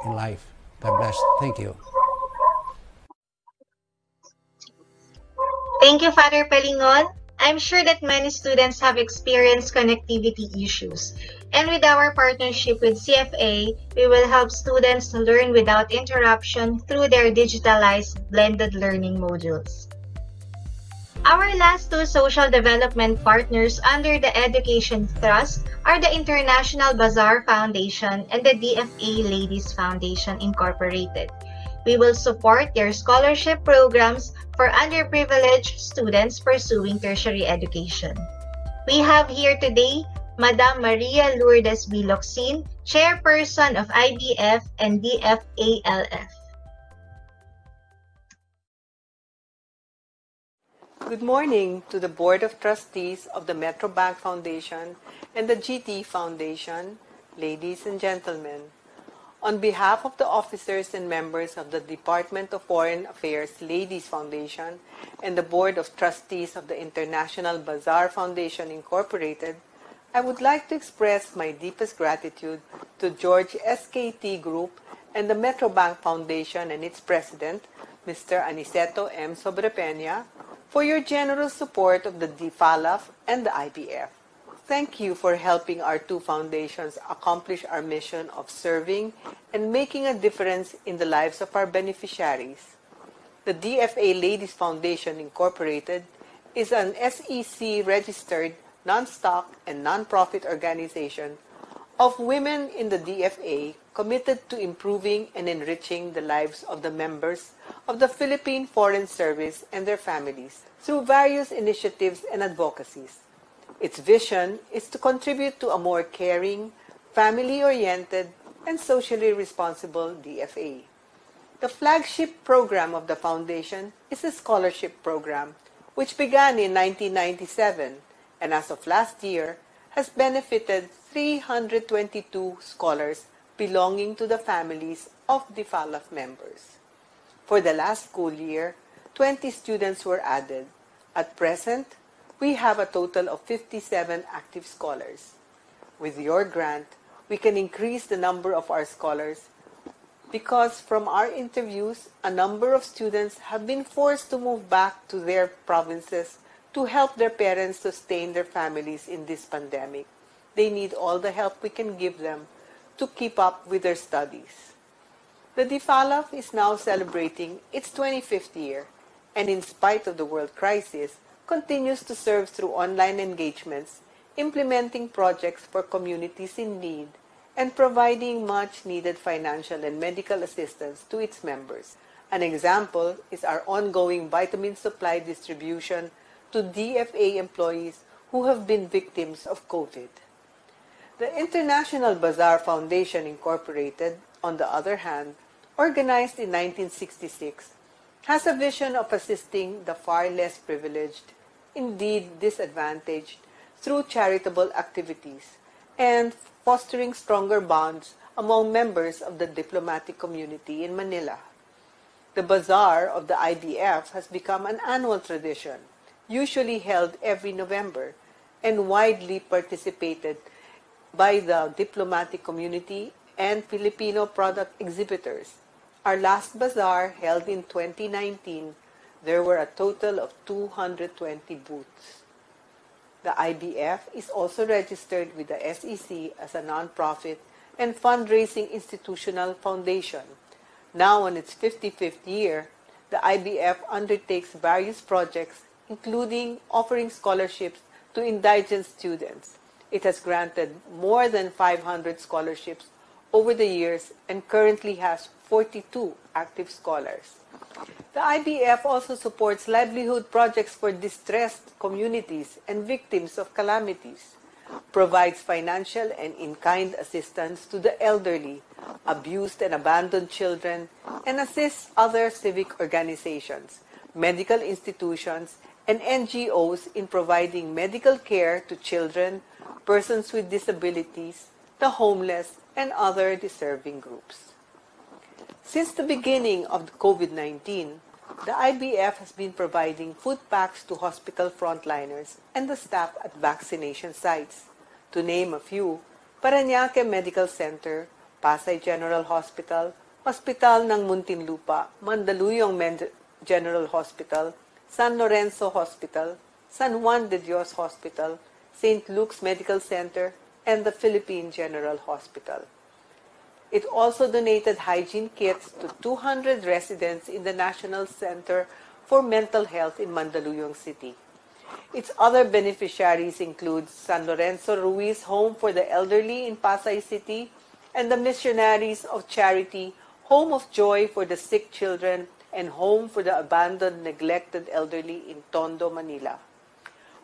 in life. God bless. Thank you. Thank you, Father Pelingon. I'm sure that many students have experienced connectivity issues. And with our partnership with CFA, we will help students learn without interruption through their digitalized blended learning modules. Our last two social development partners under the Education Trust are the International Bazaar Foundation and the DFA Ladies Foundation Incorporated. We will support their scholarship programs for underprivileged students pursuing tertiary education. We have here today Madam Maria Lourdes Biloxin, Chairperson of IBF and DFALF. Good morning to the Board of Trustees of the Metro Bank Foundation and the GT Foundation, ladies and gentlemen. On behalf of the officers and members of the Department of Foreign Affairs Ladies Foundation and the Board of Trustees of the International Bazaar Foundation Incorporated, I would like to express my deepest gratitude to George S.K. Ty Group and the Metrobank Foundation and its president, Mr. Aniceto M. Sobrepeña, for your generous support of the DFALAF and the IBF. Thank you for helping our two foundations accomplish our mission of serving and making a difference in the lives of our beneficiaries. The DFA Ladies Foundation Incorporated is an SEC registered non-stock and non-profit organization of women in the DFA committed to improving and enriching the lives of the members of the Philippine Foreign Service and their families through various initiatives and advocacies. Its vision is to contribute to a more caring, family-oriented, and socially responsible DFA. The flagship program of the foundation is a scholarship program, which began in 1997 and as of last year has benefited 322 scholars belonging to the families of the FALAF members. For the last school year, 20 students were added. At present, we have a total of 57 active scholars. With your grant, we can increase the number of our scholars because from our interviews, a number of students have been forced to move back to their provinces to help their parents sustain their families in this pandemic. They need all the help we can give them to keep up with their studies. The DFALAF is now celebrating its 25th year and in spite of the world crisis, continues to serve through online engagements, implementing projects for communities in need, and providing much needed financial and medical assistance to its members. An example is our ongoing vitamin supply distribution to DFA employees who have been victims of COVID. The International Bazaar Foundation Incorporated, on the other hand, organized in 1966, has a vision of assisting the far less privileged indeed disadvantaged through charitable activities and fostering stronger bonds among members of the diplomatic community in Manila. The bazaar of the IBF has become an annual tradition, usually held every November, and widely participated by the diplomatic community and Filipino product exhibitors. Our last bazaar, held in 2019, there were a total of 220 booths. The IBF is also registered with the SEC as a nonprofit and fundraising institutional foundation. Now on its 55th year, the IBF undertakes various projects, including offering scholarships to indigent students. It has granted more than 500 scholarships over the years and currently has 42 active scholars. The IBF also supports livelihood projects for distressed communities and victims of calamities, provides financial and in-kind assistance to the elderly, abused and abandoned children, and assists other civic organizations, medical institutions, and NGOs in providing medical care to children, persons with disabilities, the homeless, and other deserving groups. Since the beginning of COVID-19, the IBF has been providing food packs to hospital frontliners and the staff at vaccination sites. To name a few, Parañaque Medical Center, Pasay General Hospital, Hospital ng Muntinlupa, Mandaluyong General Hospital, San Lorenzo Hospital, San Juan de Dios Hospital, St. Luke's Medical Center, and the Philippine General Hospital. It also donated hygiene kits to 200 residents in the National Center for Mental Health in Mandaluyong City. Its other beneficiaries include San Lorenzo Ruiz Home for the Elderly in Pasay City and the Missionaries of Charity Home of Joy for the Sick Children and Home for the Abandoned Neglected Elderly in Tondo, Manila.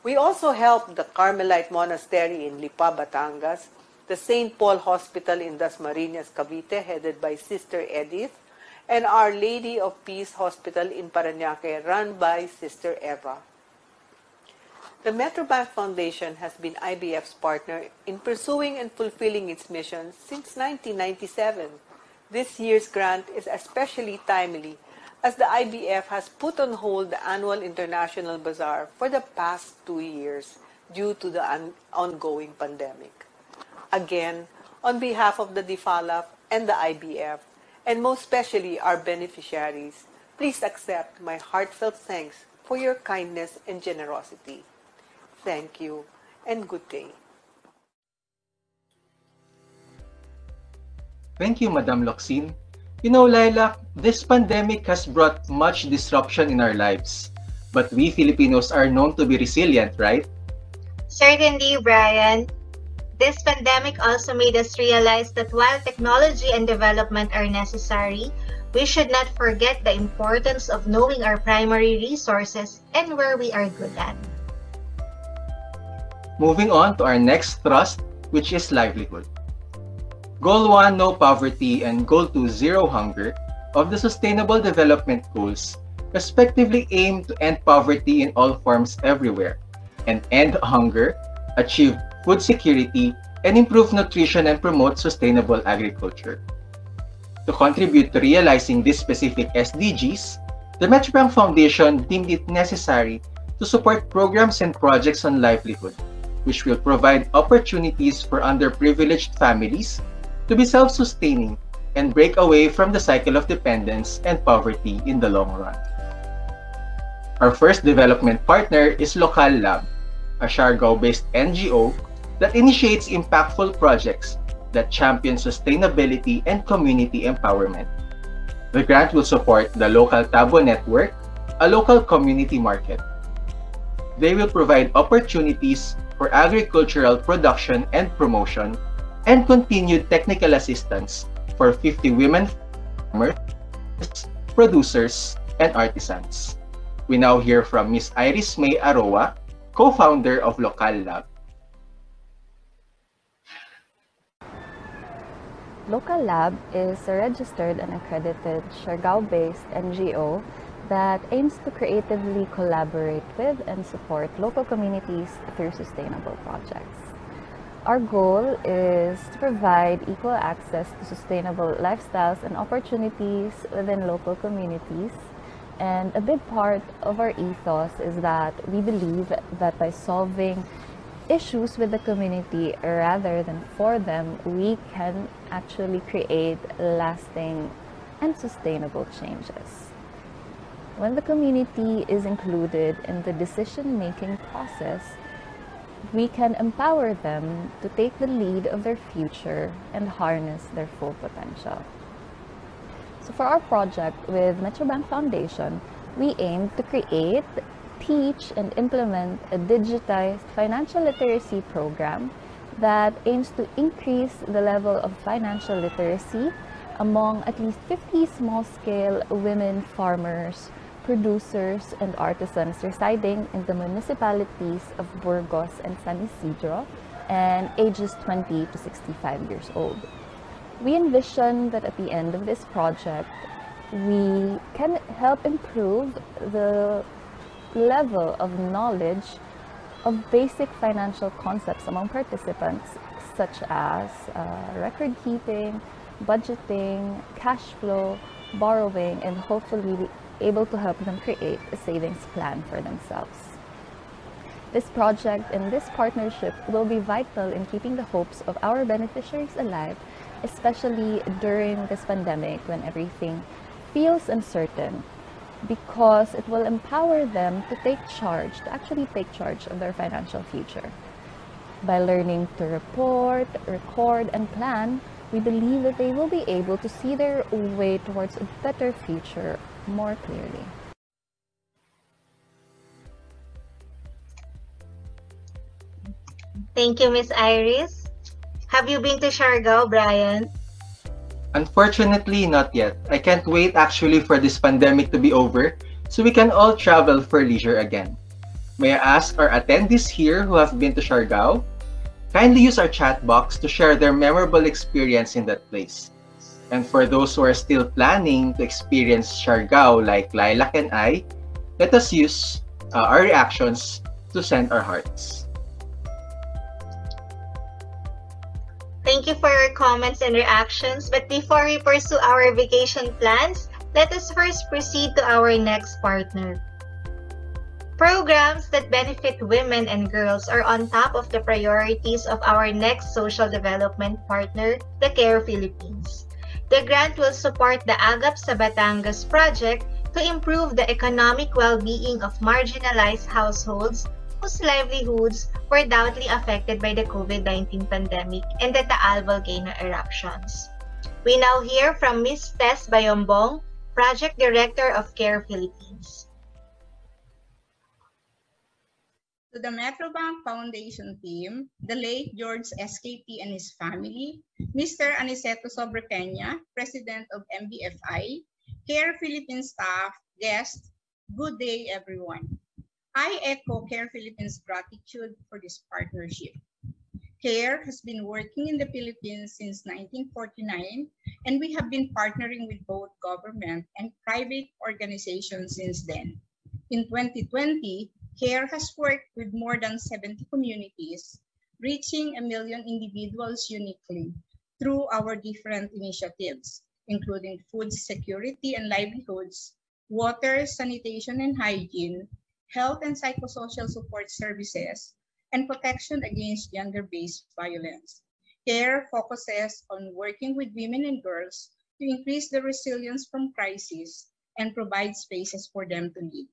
We also helped the Carmelite Monastery in Lipa, Batangas, the St. Paul Hospital in Dasmariñas, Cavite, headed by Sister Edith, and Our Lady of Peace Hospital in Parañaque, run by Sister Eva. The Metrobank Foundation has been IBF's partner in pursuing and fulfilling its mission since 1997. This year's grant is especially timely as the IBF has put on hold the annual International Bazaar for the past two years due to the ongoing pandemic. Again, on behalf of the DIFALAF and the IBF, and most especially our beneficiaries, please accept my heartfelt thanks for your kindness and generosity. Thank you and good day. Thank you, Madam Loxine. You know, Lilac, this pandemic has brought much disruption in our lives. But we Filipinos are known to be resilient, right? Certainly, Brian. This pandemic also made us realize that while technology and development are necessary, we should not forget the importance of knowing our primary resources and where we are good at. Moving on to our next thrust, which is livelihood. Goal 1, No Poverty, and Goal 2, Zero Hunger of the Sustainable Development Goals respectively aim to end poverty in all forms everywhere and end hunger, achieve food security, and improve nutrition and promote sustainable agriculture. To contribute to realizing these specific SDGs, the Metrobank Foundation deemed it necessary to support programs and projects on livelihood, which will provide opportunities for underprivileged families to be self-sustaining and break away from the cycle of dependence and poverty in the long run. Our first development partner is Local Lab, a Siargao-based NGO that initiates impactful projects that champion sustainability and community empowerment. The grant will support the local Tabo network, a local community market. They will provide opportunities for agricultural production and promotion and continued technical assistance for 50 women farmers, producers, and artisans. We now hear from Ms. Iris May Aroa, co-founder of Local Lab. Local Lab is a registered and accredited Siargao-based NGO that aims to creatively collaborate with and support local communities through sustainable projects. Our goal is to provide equal access to sustainable lifestyles and opportunities within local communities. And a big part of our ethos is that we believe that by solving issues with the community rather than for them, we can actually create lasting and sustainable changes. When the community is included in the decision making process, we can empower them to take the lead of their future and harness their full potential. So for our project with Metrobank Foundation, we aim to create, teach, and implement a digitized financial literacy program that aims to increase the level of financial literacy among at least 50 small-scale women farmers producers and artisans residing in the municipalities of Burgos and San Isidro and ages 20 to 65 years old. We envision that at the end of this project, we can help improve the level of knowledge of basic financial concepts among participants, such as uh, record keeping, budgeting, cash flow, borrowing, and hopefully be able to help them create a savings plan for themselves. This project and this partnership will be vital in keeping the hopes of our beneficiaries alive, especially during this pandemic when everything feels uncertain. Because it will empower them to take charge, to actually take charge of their financial future. By learning to report, record, and plan, we believe that they will be able to see their way towards a better future more clearly. Thank you, Miss Iris. Have you been to Siargao, Brian? Unfortunately, not yet. I can't wait actually for this pandemic to be over so we can all travel for leisure again. May I ask our attendees here who have been to Siargao? Kindly use our chat box to share their memorable experience in that place. And for those who are still planning to experience Siargao like Lilac and I, let us use uh, our reactions to send our hearts. Thank you for your comments and reactions. But before we pursue our vacation plans, let us first proceed to our next partner. Programs that benefit women and girls are on top of the priorities of our next social development partner, the CARE Philippines. The grant will support the Agap sa Batangas project to improve the economic well-being of marginalized households whose livelihoods were doubtly affected by the COVID-19 pandemic and the Taal volcano eruptions. We now hear from Ms. Tess Bayombong, Project Director of CARE Philippines. To the Metrobank Foundation team, the late George S.K. Ty and his family, Mr. Aniceto Sobrepeña, President of MBFI, CARE Philippines staff, guests, good day everyone. I echo CARE Philippines' gratitude for this partnership. CARE has been working in the Philippines since 1949, and we have been partnering with both government and private organizations since then. In 2020, CARE has worked with more than 70 communities, reaching a million individuals uniquely through our different initiatives, including food security and livelihoods, water, sanitation and hygiene, health and psychosocial support services, and protection against gender-based violence. CARE focuses on working with women and girls to increase their resilience from crisis and provide spaces for them to lead.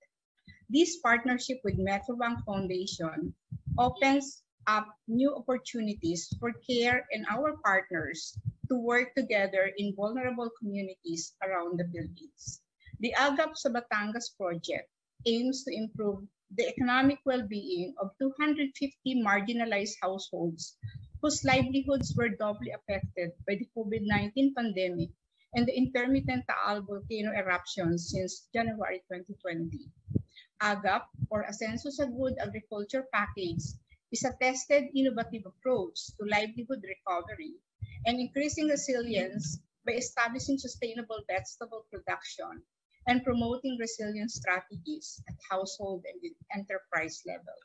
This partnership with Metrobank Foundation opens up new opportunities for CARE and our partners to work together in vulnerable communities around the Philippines. The Agap sa Batangas project aims to improve the economic well-being of 250 marginalized households whose livelihoods were doubly affected by the COVID-19 pandemic and the intermittent Taal volcano eruptions since January 2020. AGAP, or Ascenso sa Good Agriculture Package, is a tested innovative approach to livelihood recovery and increasing resilience by establishing sustainable vegetable production and promoting resilience strategies at household and enterprise level.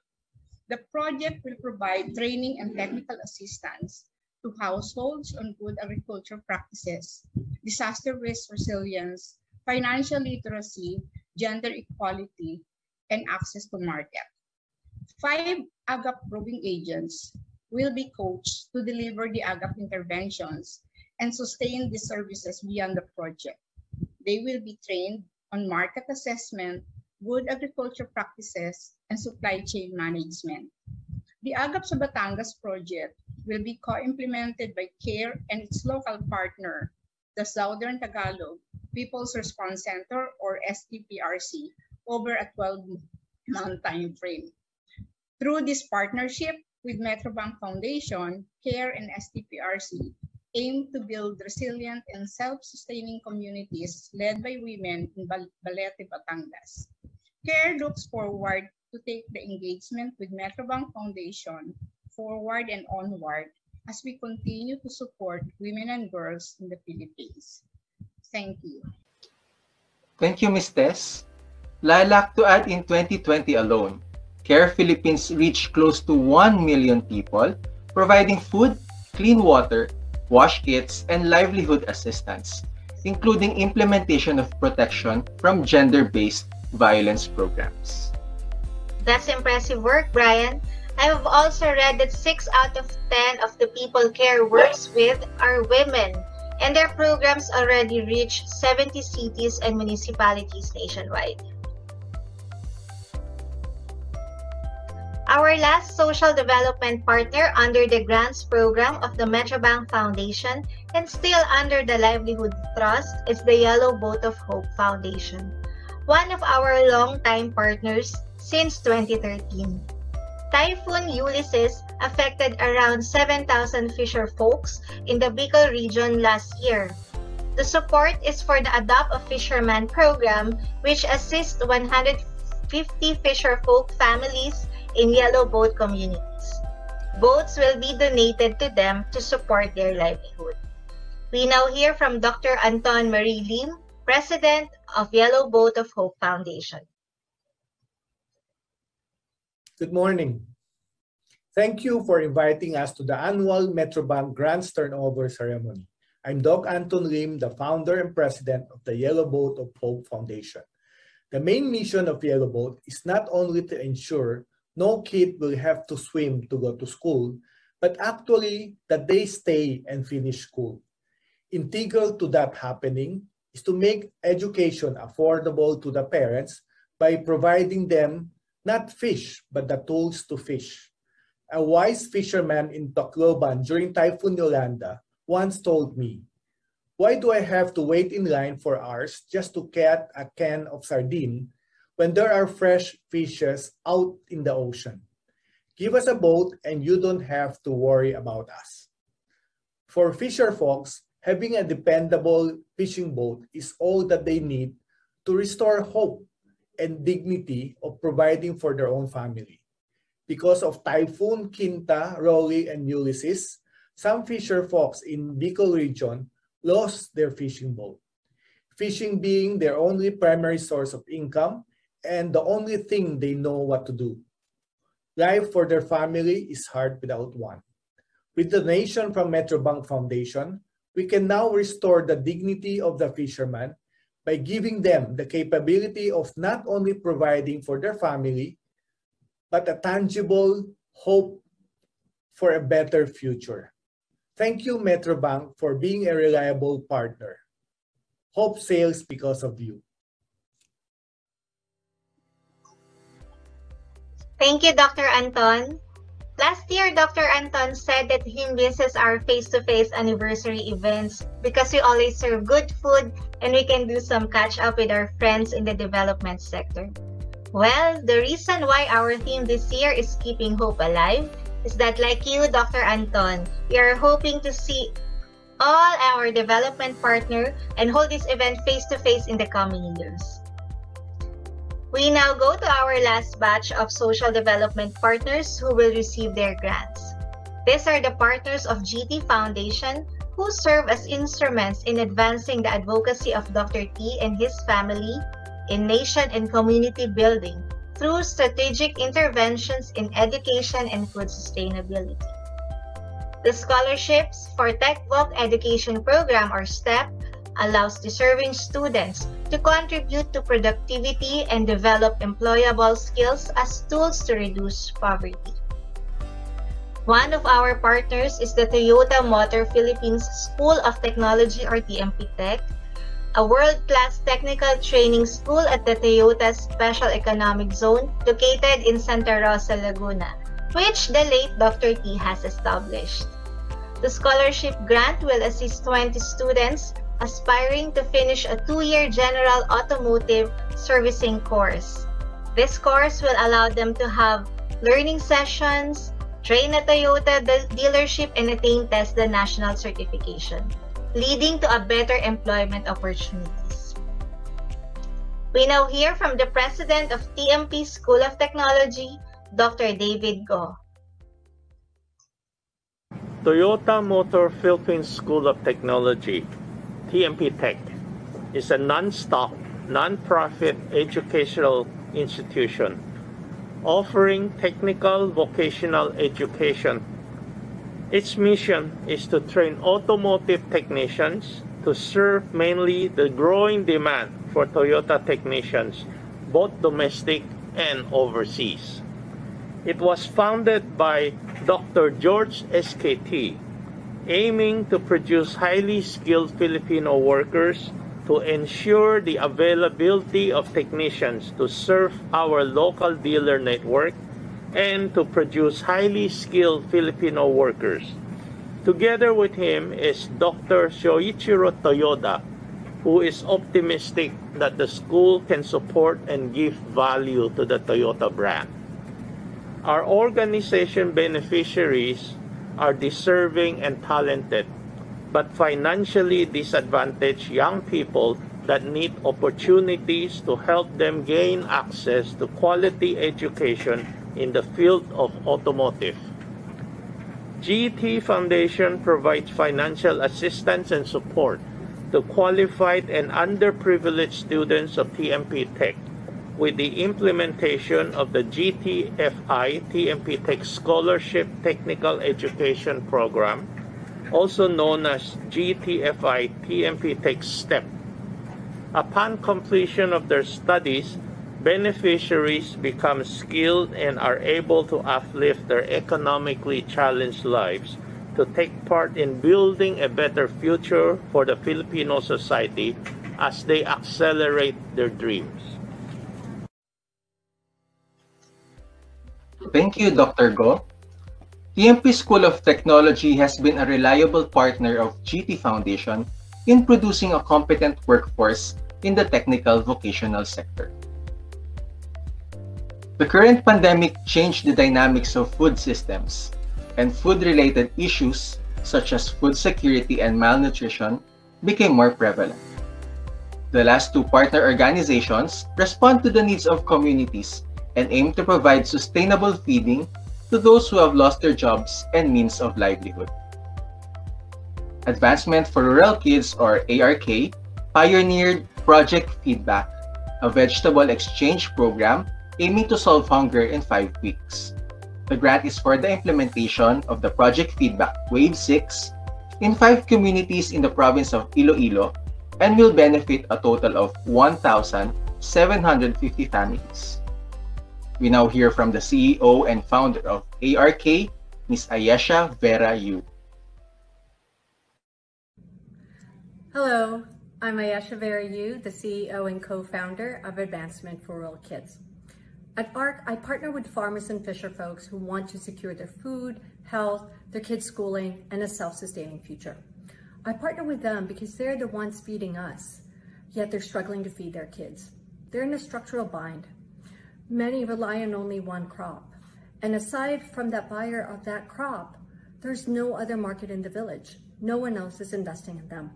The project will provide training and technical assistance to households on good agriculture practices, disaster risk resilience, financial literacy, gender equality, and access to market. Five AGAP proving agents will be coached to deliver the AGAP interventions and sustain the services beyond the project. They will be trained on market assessment, good agriculture practices, and supply chain management. The Agap sa Batangas project will be co-implemented by CARE and its local partner, the Southern Tagalog People's Response Center or STPRC, over a 12-month time frame. Through this partnership with Metrobank Foundation, CARE and STPRC aim to build resilient and self-sustaining communities led by women in Bal Balete, Batangas. CARE looks forward to take the engagement with Metrobank Foundation forward and onward as we continue to support women and girls in the Philippines. Thank you. Thank you, Ms. Tess. Lilac to add in 2020 alone, CARE Philippines reached close to 1 million people, providing food, clean water, wash kits, and livelihood assistance, including implementation of protection from gender-based violence programs. That's impressive work, Brian. I have also read that 6 out of 10 of the people CARE works with are women. and their programs already reach 70 cities and municipalities nationwide. Our last social development partner under the grants program of the Metrobank Foundation and still under the Livelihood Trust is the Yellow Boat of Hope Foundation, one of our longtime partners since 2013. Typhoon Ulysses affected around 7,000 fisher folks in the Bicol region last year. The support is for the Adopt a Fisherman program, which assists 150 fisher folk families in yellow boat communities. Boats will be donated to them to support their livelihood. We now hear from Dr. Anton Marie Lim, President of Yellow Boat of Hope Foundation. Good morning. Thank you for inviting us to the annual Metrobank Grants Turnover Ceremony. I'm Doc Anton Lim, the founder and president of the Yellow Boat of Hope Foundation. The main mission of Yellow Boat is not only to ensure no kid will have to swim to go to school, but actually that they stay and finish school. Integral to that happening is to make education affordable to the parents by providing them not fish, but the tools to fish. A wise fisherman in Tacloban during Typhoon Yolanda once told me, why do I have to wait in line for hours just to get a can of sardine when there are fresh fishes out in the ocean. Give us a boat and you don't have to worry about us. For fisher folks, having a dependable fishing boat is all that they need to restore hope and dignity of providing for their own family. Because of Typhoon Quinta, Rolly, and Ulysses, some fisher folks in Bicol region lost their fishing boat. Fishing being their only primary source of income and the only thing they know what to do. Life for their family is hard without one. With the donation from Metrobank Foundation, we can now restore the dignity of the fishermen by giving them the capability of not only providing for their family, but a tangible hope for a better future. Thank you, Metrobank, for being a reliable partner. Hope sails because of you. Thank you, Dr. Anton. Last year, Dr. Anton said that he misses our face-to-face anniversary events because we always serve good food and we can do some catch up with our friends in the development sector. Well, the reason why our theme this year is keeping hope alive is that like you, Dr. Anton, we are hoping to see all our development partner and hold this event face-to-face -face in the coming years. We now go to our last batch of social development partners who will receive their grants. These are the partners of GT Foundation who serve as instruments in advancing the advocacy of Dr. Ty and his family in nation and community building through strategic interventions in education and food sustainability. The Scholarships for Tech Voc Education Program or STEP allows deserving students to contribute to productivity and develop employable skills as tools to reduce poverty. One of our partners is the Toyota Motor Philippines School of Technology or TMP Tech, a world-class technical training school at the Toyota Special Economic Zone located in Santa Rosa, Laguna, which the late Dr. Ty has established. The scholarship grant will assist 20 students aspiring to finish a two-year general automotive servicing course. This course will allow them to have learning sessions, train a Toyota dealership, and attain TESDA national certification, leading to a better employment opportunities. We now hear from the president of TMP School of Technology, Dr. David Go. Toyota Motor Philippines School of Technology TMP Tech is a non-stop, non-profit educational institution offering technical vocational education. Its mission is to train automotive technicians to serve mainly the growing demand for Toyota technicians, both domestic and overseas. It was founded by Dr. George S.K. Ty, aiming to produce highly skilled Filipino workers to ensure the availability of technicians to serve our local dealer network and to produce highly skilled Filipino workers. Together with him is Dr. Shoichiro Toyoda, who is optimistic that the school can support and give value to the Toyota brand. Our organization beneficiaries are deserving and talented, but financially disadvantaged young people that need opportunities to help them gain access to quality education in the field of automotive. GT Foundation provides financial assistance and support to qualified and underprivileged students of TMP Tech with the implementation of the GTFI TMP Tech Scholarship Technical Education Program, also known as GTFI TMP Tech STEP. Upon completion of their studies, beneficiaries become skilled and are able to uplift their economically challenged lives to take part in building a better future for the Filipino society as they accelerate their dreams. Thank you, Dr. Go. TMP School of Technology has been a reliable partner of GT Foundation in producing a competent workforce in the technical vocational sector. The current pandemic changed the dynamics of food systems, and food-related issues such as food security and malnutrition became more prevalent. The last two partner organizations respond to the needs of communities and aim to provide sustainable feeding to those who have lost their jobs and means of livelihood. Advancement for Rural Kids, or ARK, pioneered Project Feedback, a vegetable exchange program aiming to solve hunger in five weeks. The grant is for the implementation of the Project Feedback Wave 6 in five communities in the province of Iloilo and will benefit a total of 1,750 families. We now hear from the CEO and founder of ARK, Ms. Ayesha Vera Yu. Hello, I'm Ayesha Vera Yu, the CEO and co-founder of Advancement for Rural Kids. At ARK, I partner with farmers and fisher folks who want to secure their food, health, their kids' schooling, and a self-sustaining future. I partner with them because they're the ones feeding us, yet they're struggling to feed their kids. They're in a structural bind. Many rely on only one crop. And aside from that buyer of that crop, there's no other market in the village. No one else is investing in them.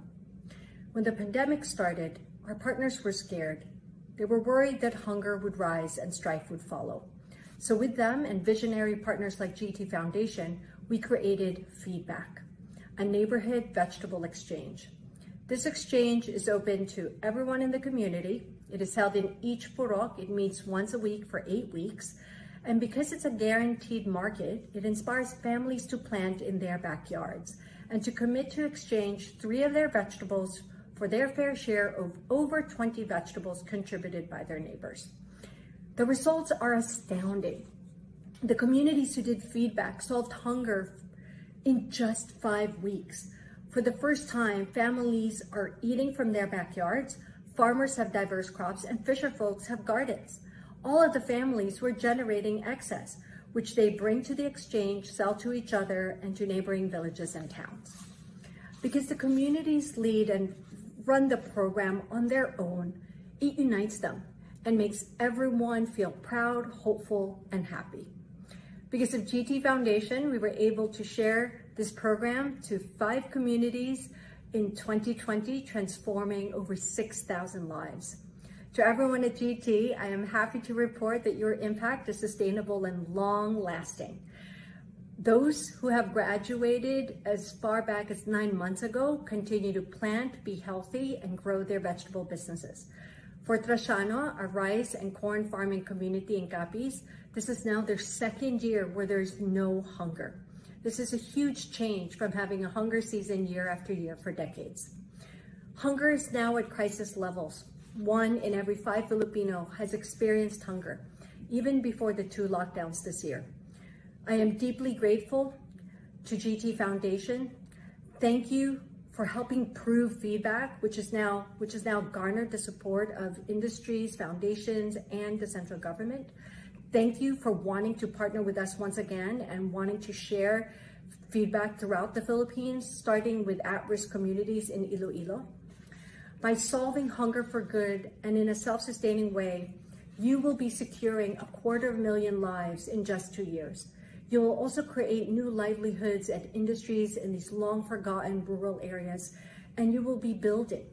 When the pandemic started, our partners were scared. They were worried that hunger would rise and strife would follow. So with them and visionary partners like GT Foundation, we created Feedback, a neighborhood vegetable exchange. This exchange is open to everyone in the community. It is held in each purok. It meets once a week for eight weeks. And because it's a guaranteed market, it inspires families to plant in their backyards and to commit to exchange three of their vegetables for their fair share of over 20 vegetables contributed by their neighbors. The results are astounding. The communities who did feedback solved hunger in just five weeks. For the first time, families are eating from their backyards, farmers have diverse crops, and fisher folks have gardens. All of the families were generating excess, which they bring to the exchange, sell to each other, and to neighboring villages and towns. Because the communities lead and run the program on their own, it unites them and makes everyone feel proud, hopeful, and happy. Because of GT Foundation, we were able to share this program to five communities in 2020, transforming over 6,000 lives. To everyone at GT, I am happy to report that your impact is sustainable and long lasting. Those who have graduated as far back as nine months ago continue to plant, be healthy, and grow their vegetable businesses. For Trashano, a rice and corn farming community in Capiz, this is now their second year where there's no hunger. This is a huge change from having a hunger season year after year for decades. Hunger is now at crisis levels. One in every five Filipino has experienced hunger, even before the two lockdowns this year. I am deeply grateful to GT Foundation Thank you for helping prove feedback, which is now which has now garnered the support of industries, foundations, and the central government. Thank you for wanting to partner with us once again and wanting to share feedback throughout the Philippines, starting with at-risk communities in Iloilo. By solving hunger for good and in a self-sustaining way, you will be securing a quarter of a million lives in just two years. You will also create new livelihoods and industries in these long forgotten rural areas, and you will be building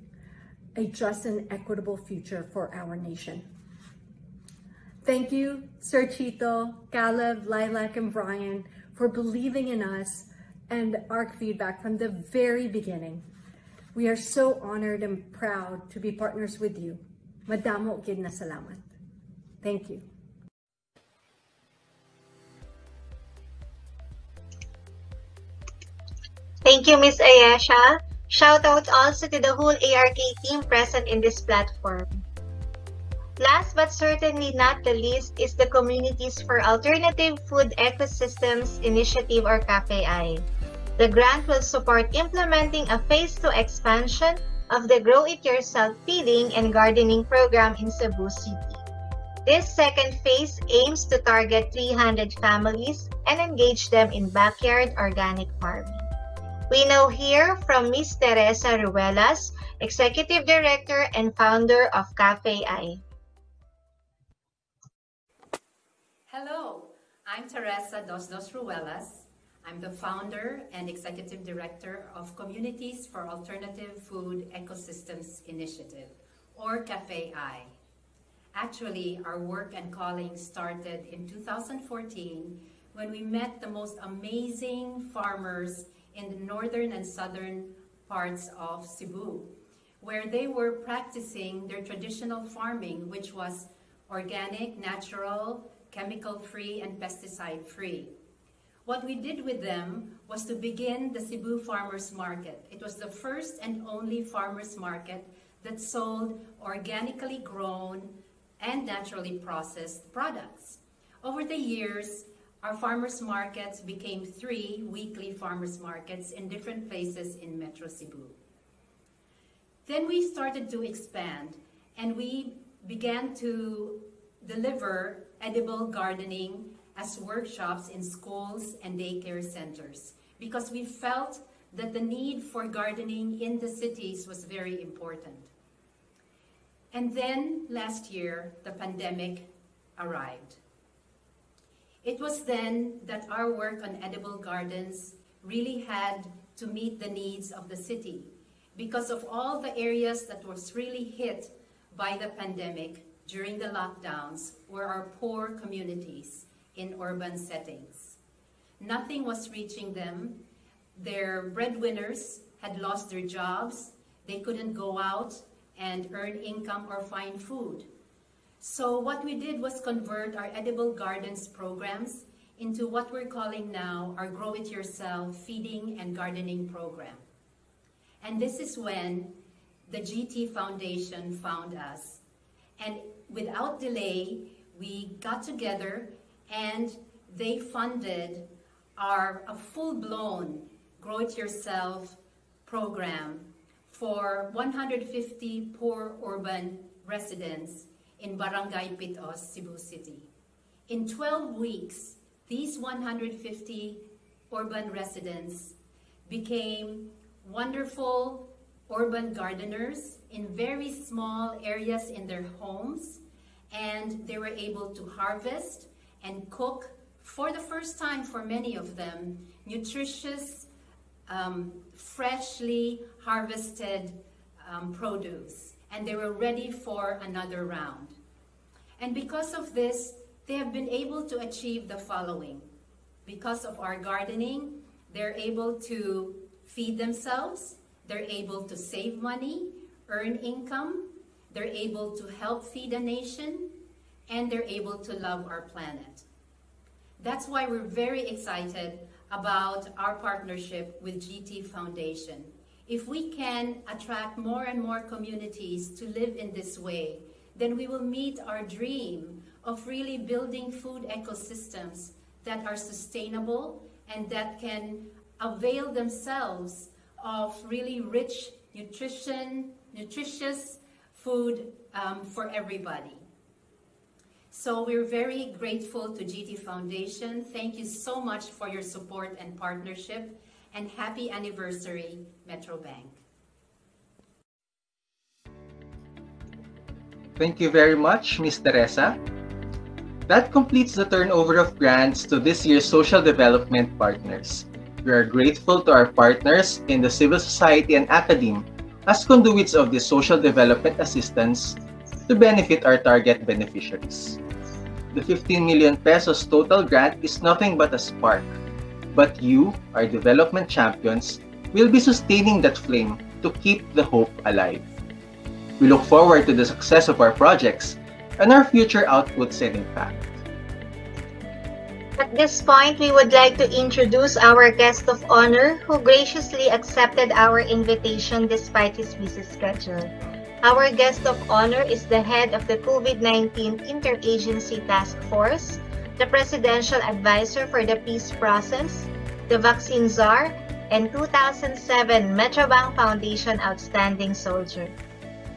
a just and equitable future for our nation. Thank you, Sir Chito, Caleb, Lilac, and Brian for believing in us and ARK feedback from the very beginning. We are so honored and proud to be partners with you. Madamo na salamat. Thank you. Thank you, Ms. Ayesha. Shoutouts also to the whole ARK team present in this platform. Last but certainly not the least is the Communities for Alternative Food Ecosystems Initiative or CAFEI. The grant will support implementing a phase 2 expansion of the Grow It Yourself feeding and gardening program in Cebu City. This second phase aims to target 300 families and engage them in backyard organic farming. We now hear from Ms. Teresa Ruelas, Executive Director and founder of CAFEI. Hello, I'm Teresa Dos Dos Ruelas. I'm the founder and executive director of Communities for Alternative Food Ecosystems Initiative, or CAFEI. Actually, our work and calling started in 2014 when we met the most amazing farmers in the northern and southern parts of Cebu, where they were practicing their traditional farming, which was organic, natural, chemical-free, and pesticide-free. What we did with them was to begin the Cebu Farmers Market. It was the first and only farmers market that sold organically grown and naturally processed products. Over the years, our farmers markets became three weekly farmers markets in different places in Metro Cebu. Then we started to expand and we began to deliver edible gardening as workshops in schools and daycare centers because we felt that the need for gardening in the cities was very important. And then last year, the pandemic arrived. It was then that our work on edible gardens really had to meet the needs of the city because of all the areas that was really hit by the pandemic during the lockdowns were our poor communities in urban settings. Nothing was reaching them. Their breadwinners had lost their jobs. They couldn't go out and earn income or find food. So what we did was convert our edible gardens programs into what we're calling now our Grow It Yourself feeding and gardening program. And this is when the GT Foundation found us. And without delay, we got together and they funded our a full-blown Grow It Yourself program for 150 poor urban residents in Barangay Pit-os, Cebu City. In 12 weeks, these 150 urban residents became wonderful urban gardeners in very small areas in their homes, and they were able to harvest and cook for the first time for many of them nutritious um, freshly harvested um, produce, and they were ready for another round. And because of this, they have been able to achieve the following. Because of our gardening, they're able to feed themselves, they're able to save money, earn income, they're able to help feed a nation, and they're able to love our planet. That's why we're very excited about our partnership with GT Foundation. If we can attract more and more communities to live in this way, then we will meet our dream of really building food ecosystems that are sustainable and that can avail themselves of really rich nutrition, nutritious food um, for everybody. So we're very grateful to GT Foundation. Thank you so much for your support and partnership and happy anniversary, Metrobank. Thank you very much, Ms. Teresa. That completes the turnover of grants to this year's social development partners. We are grateful to our partners in the civil society and academe as conduits of this social development assistance to benefit our target beneficiaries. The 15 million pesos total grant is nothing but a spark, but you, our development champions, will be sustaining that flame to keep the hope alive. We look forward to the success of our projects and our future outputs and impact. At this point, we would like to introduce our guest of honor who graciously accepted our invitation despite his busy schedule. Our guest of honor is the head of the COVID-19 Interagency Task Force, the Presidential Advisor for the Peace Process, the Vaccine Czar, and 2007 Metrobank Foundation Outstanding Soldier.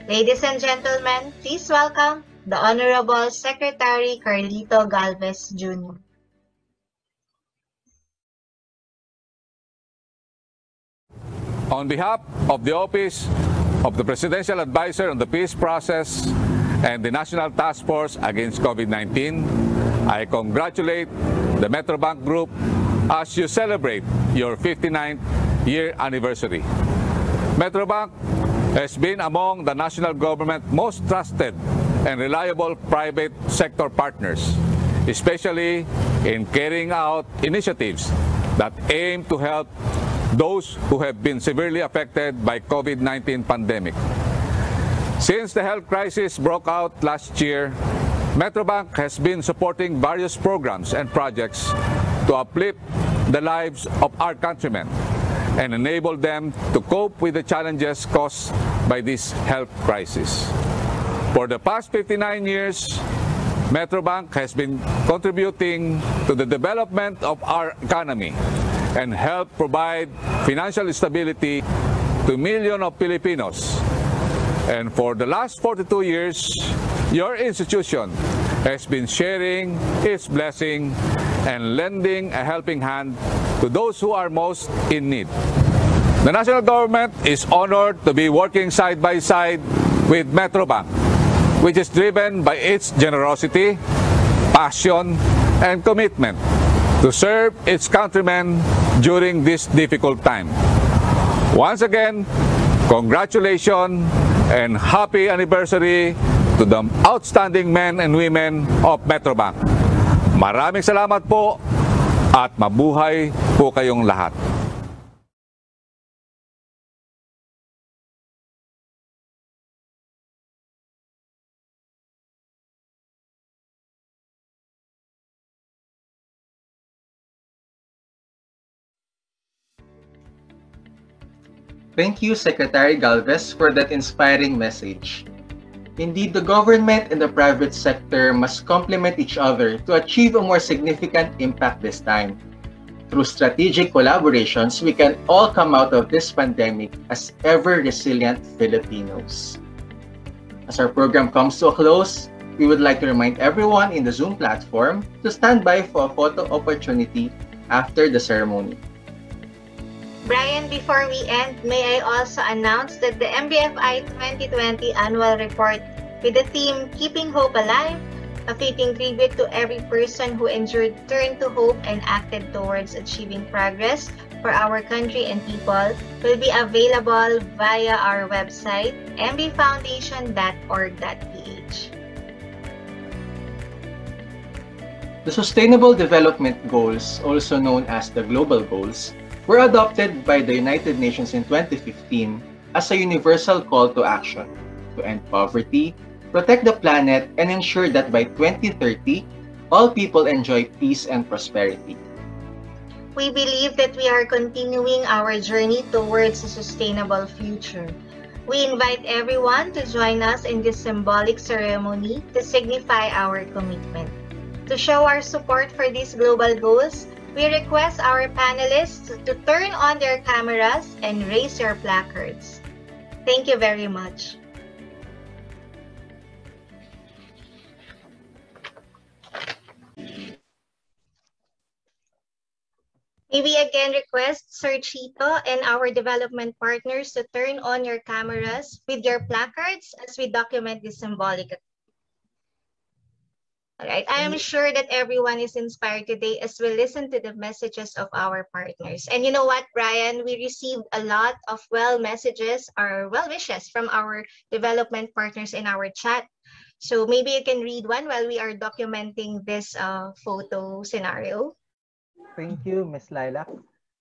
Ladies and gentlemen, please welcome the Honorable Secretary Carlito Galvez Jr. On behalf of the Office of the Presidential Advisor on the Peace Process and the National Task Force Against COVID-19, I congratulate the Metrobank Group as you celebrate your 59th year anniversary. Metrobank has been among the national government most trusted and reliable private sector partners, especially in carrying out initiatives that aim to help those who have been severely affected by COVID-19 pandemic. Since the health crisis broke out last year, Metrobank has been supporting various programs and projects to uplift the lives of our countrymen and enable them to cope with the challenges caused by this health crisis. For the past 59 years, Metrobank has been contributing to the development of our economy and help provide financial stability to millions of Filipinos. And for the last 42 years, your institution has been sharing its blessing and lending a helping hand to those who are most in need. The national government is honored to be working side by side with Metrobank, which is driven by its generosity, passion, and commitment to serve its countrymen during this difficult time. Once again, congratulations and happy anniversary to the outstanding men and women of Metrobank. Maraming salamat po at mabuhay po kayong lahat. Thank you, Secretary Galvez, for that inspiring message. Indeed, the government and the private sector must complement each other to achieve a more significant impact this time. Through strategic collaborations, we can all come out of this pandemic as ever resilient Filipinos. As our program comes to a close, we would like to remind everyone in the Zoom platform to stand by for a photo opportunity after the ceremony. Brian, before we end, may I also announce that the MBFI 2020 annual report with the theme Keeping Hope Alive, a fitting tribute to every person who endured turned to hope and acted towards achieving progress for our country and people will be available via our website mbfoundation.org.ph. The Sustainable Development Goals, also known as the Global Goals, were adopted by the United Nations in 2015 as a universal call to action to end poverty, protect the planet, and ensure that by 2030, all people enjoy peace and prosperity. We believe that we are continuing our journey towards a sustainable future. We invite everyone to join us in this symbolic ceremony to signify our commitment. To show our support for these global goals, we request our panelists to turn on their cameras and raise your placards. Thank you very much. May we again request Sir Chito and our development partners to turn on your cameras with your placards as we document this symbolic all right. I am sure that everyone is inspired today as we listen to the messages of our partners. And you know what, Brian? We received a lot of well messages or well wishes from our development partners in our chat. So maybe you can read one while we are documenting this uh, photo scenario. Thank you, Ms. Lilac.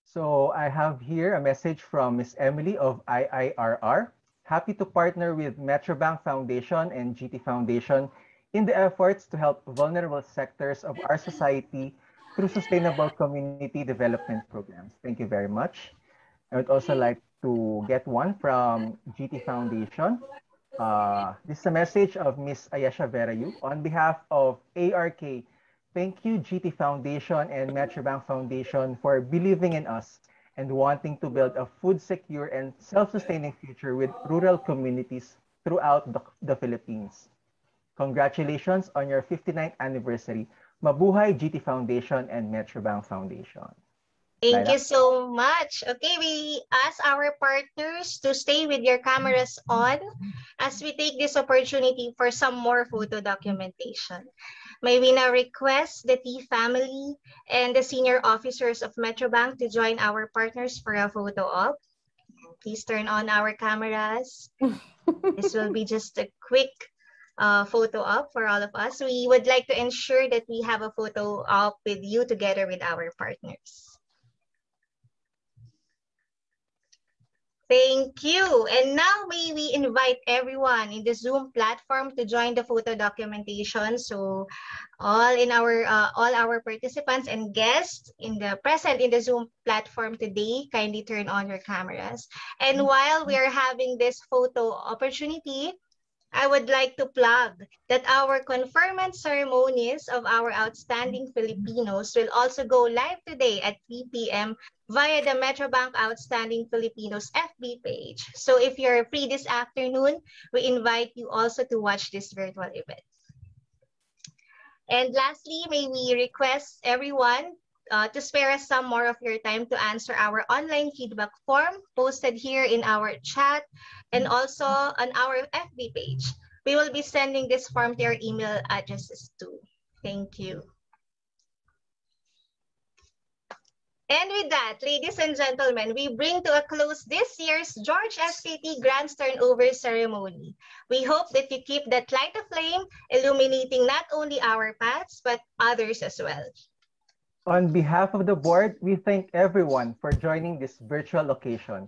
So I have here a message from Ms. Emily of IIRR. Happy to partner with Metrobank Foundation and GT Foundation in the efforts to help vulnerable sectors of our society through sustainable community development programs. Thank you very much. I would also like to get one from GT Foundation. Uh, this is a message of Ms. Ayesha Vera Yu on behalf of ARK. Thank you, GT Foundation and Metrobank Foundation for believing in us and wanting to build a food secure and self-sustaining future with rural communities throughout the, the Philippines. Congratulations on your 59th anniversary. Mabuhay GT Foundation and Metrobank Foundation. Thank you so much. Okay, we ask our partners to stay with your cameras on as we take this opportunity for some more photo documentation. May we now request the Ty family and the senior officers of Metrobank to join our partners for a photo op. Please turn on our cameras. this will be just a quick uh, photo op for all of us. We would like to ensure that we have a photo op with you together with our partners. Thank you. And now may we invite everyone in the Zoom platform to join the photo documentation. So all in our uh, all our participants and guests in the present in the Zoom platform today, kindly turn on your cameras. And while we are having this photo opportunity, I would like to plug that our conferment ceremonies of our outstanding Filipinos will also go live today at 3 p.m. via the Metrobank Outstanding Filipinos FB page. So if you're free this afternoon, we invite you also to watch this virtual event. And lastly, may we request everyone uh, to spare us some more of your time to answer our online feedback form posted here in our chat and also on our FB page. We will be sending this form to your email addresses too. Thank you. And with that, ladies and gentlemen, we bring to a close this year's George S.K. Ty Grants Turnover Ceremony. We hope that you keep that light of flame illuminating not only our paths, but others as well. On behalf of the board, we thank everyone for joining this virtual occasion.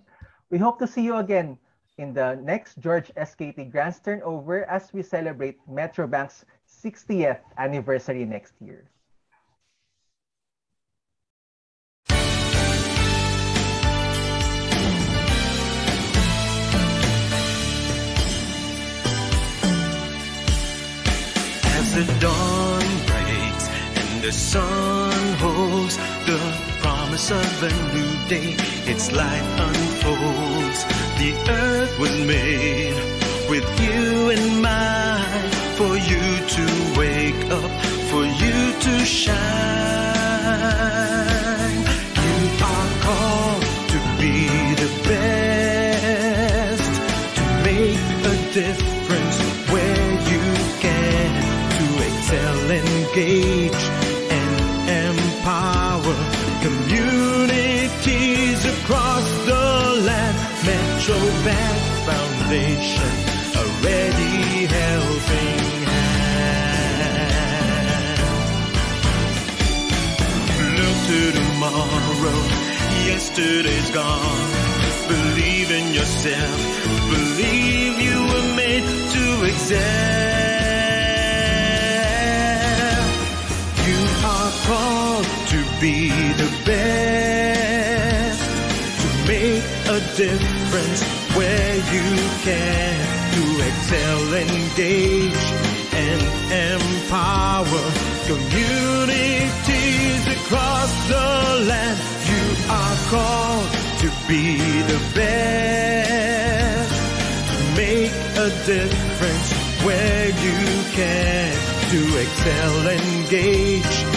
We hope to see you again in the next George S.K. Ty Grants Turnover as we celebrate Metrobank's 60th anniversary next year. As the dawn the sun holds the promise of a new day, its light unfolds. The earth was made with you in mind for you to wake up, for you to shine. You are called to be the best, to make a difference where you can, to excel, engage, communities across the land. Metro Bank Foundation, a ready helping hand. Look to tomorrow, yesterday's gone. Believe in yourself, believe you were made to excel. You are called be the best, to make a difference where you can, to excel, engage, and empower communities across the land. You are called to be the best, to make a difference where you can, to excel, engage,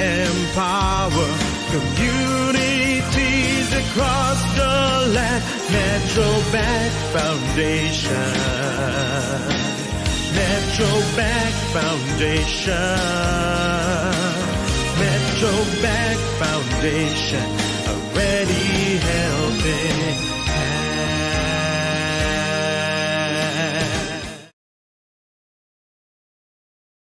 empower communities across the land. Metro Bank Foundation. Metro Bank Foundation. Metro Bank Foundation. Already helping.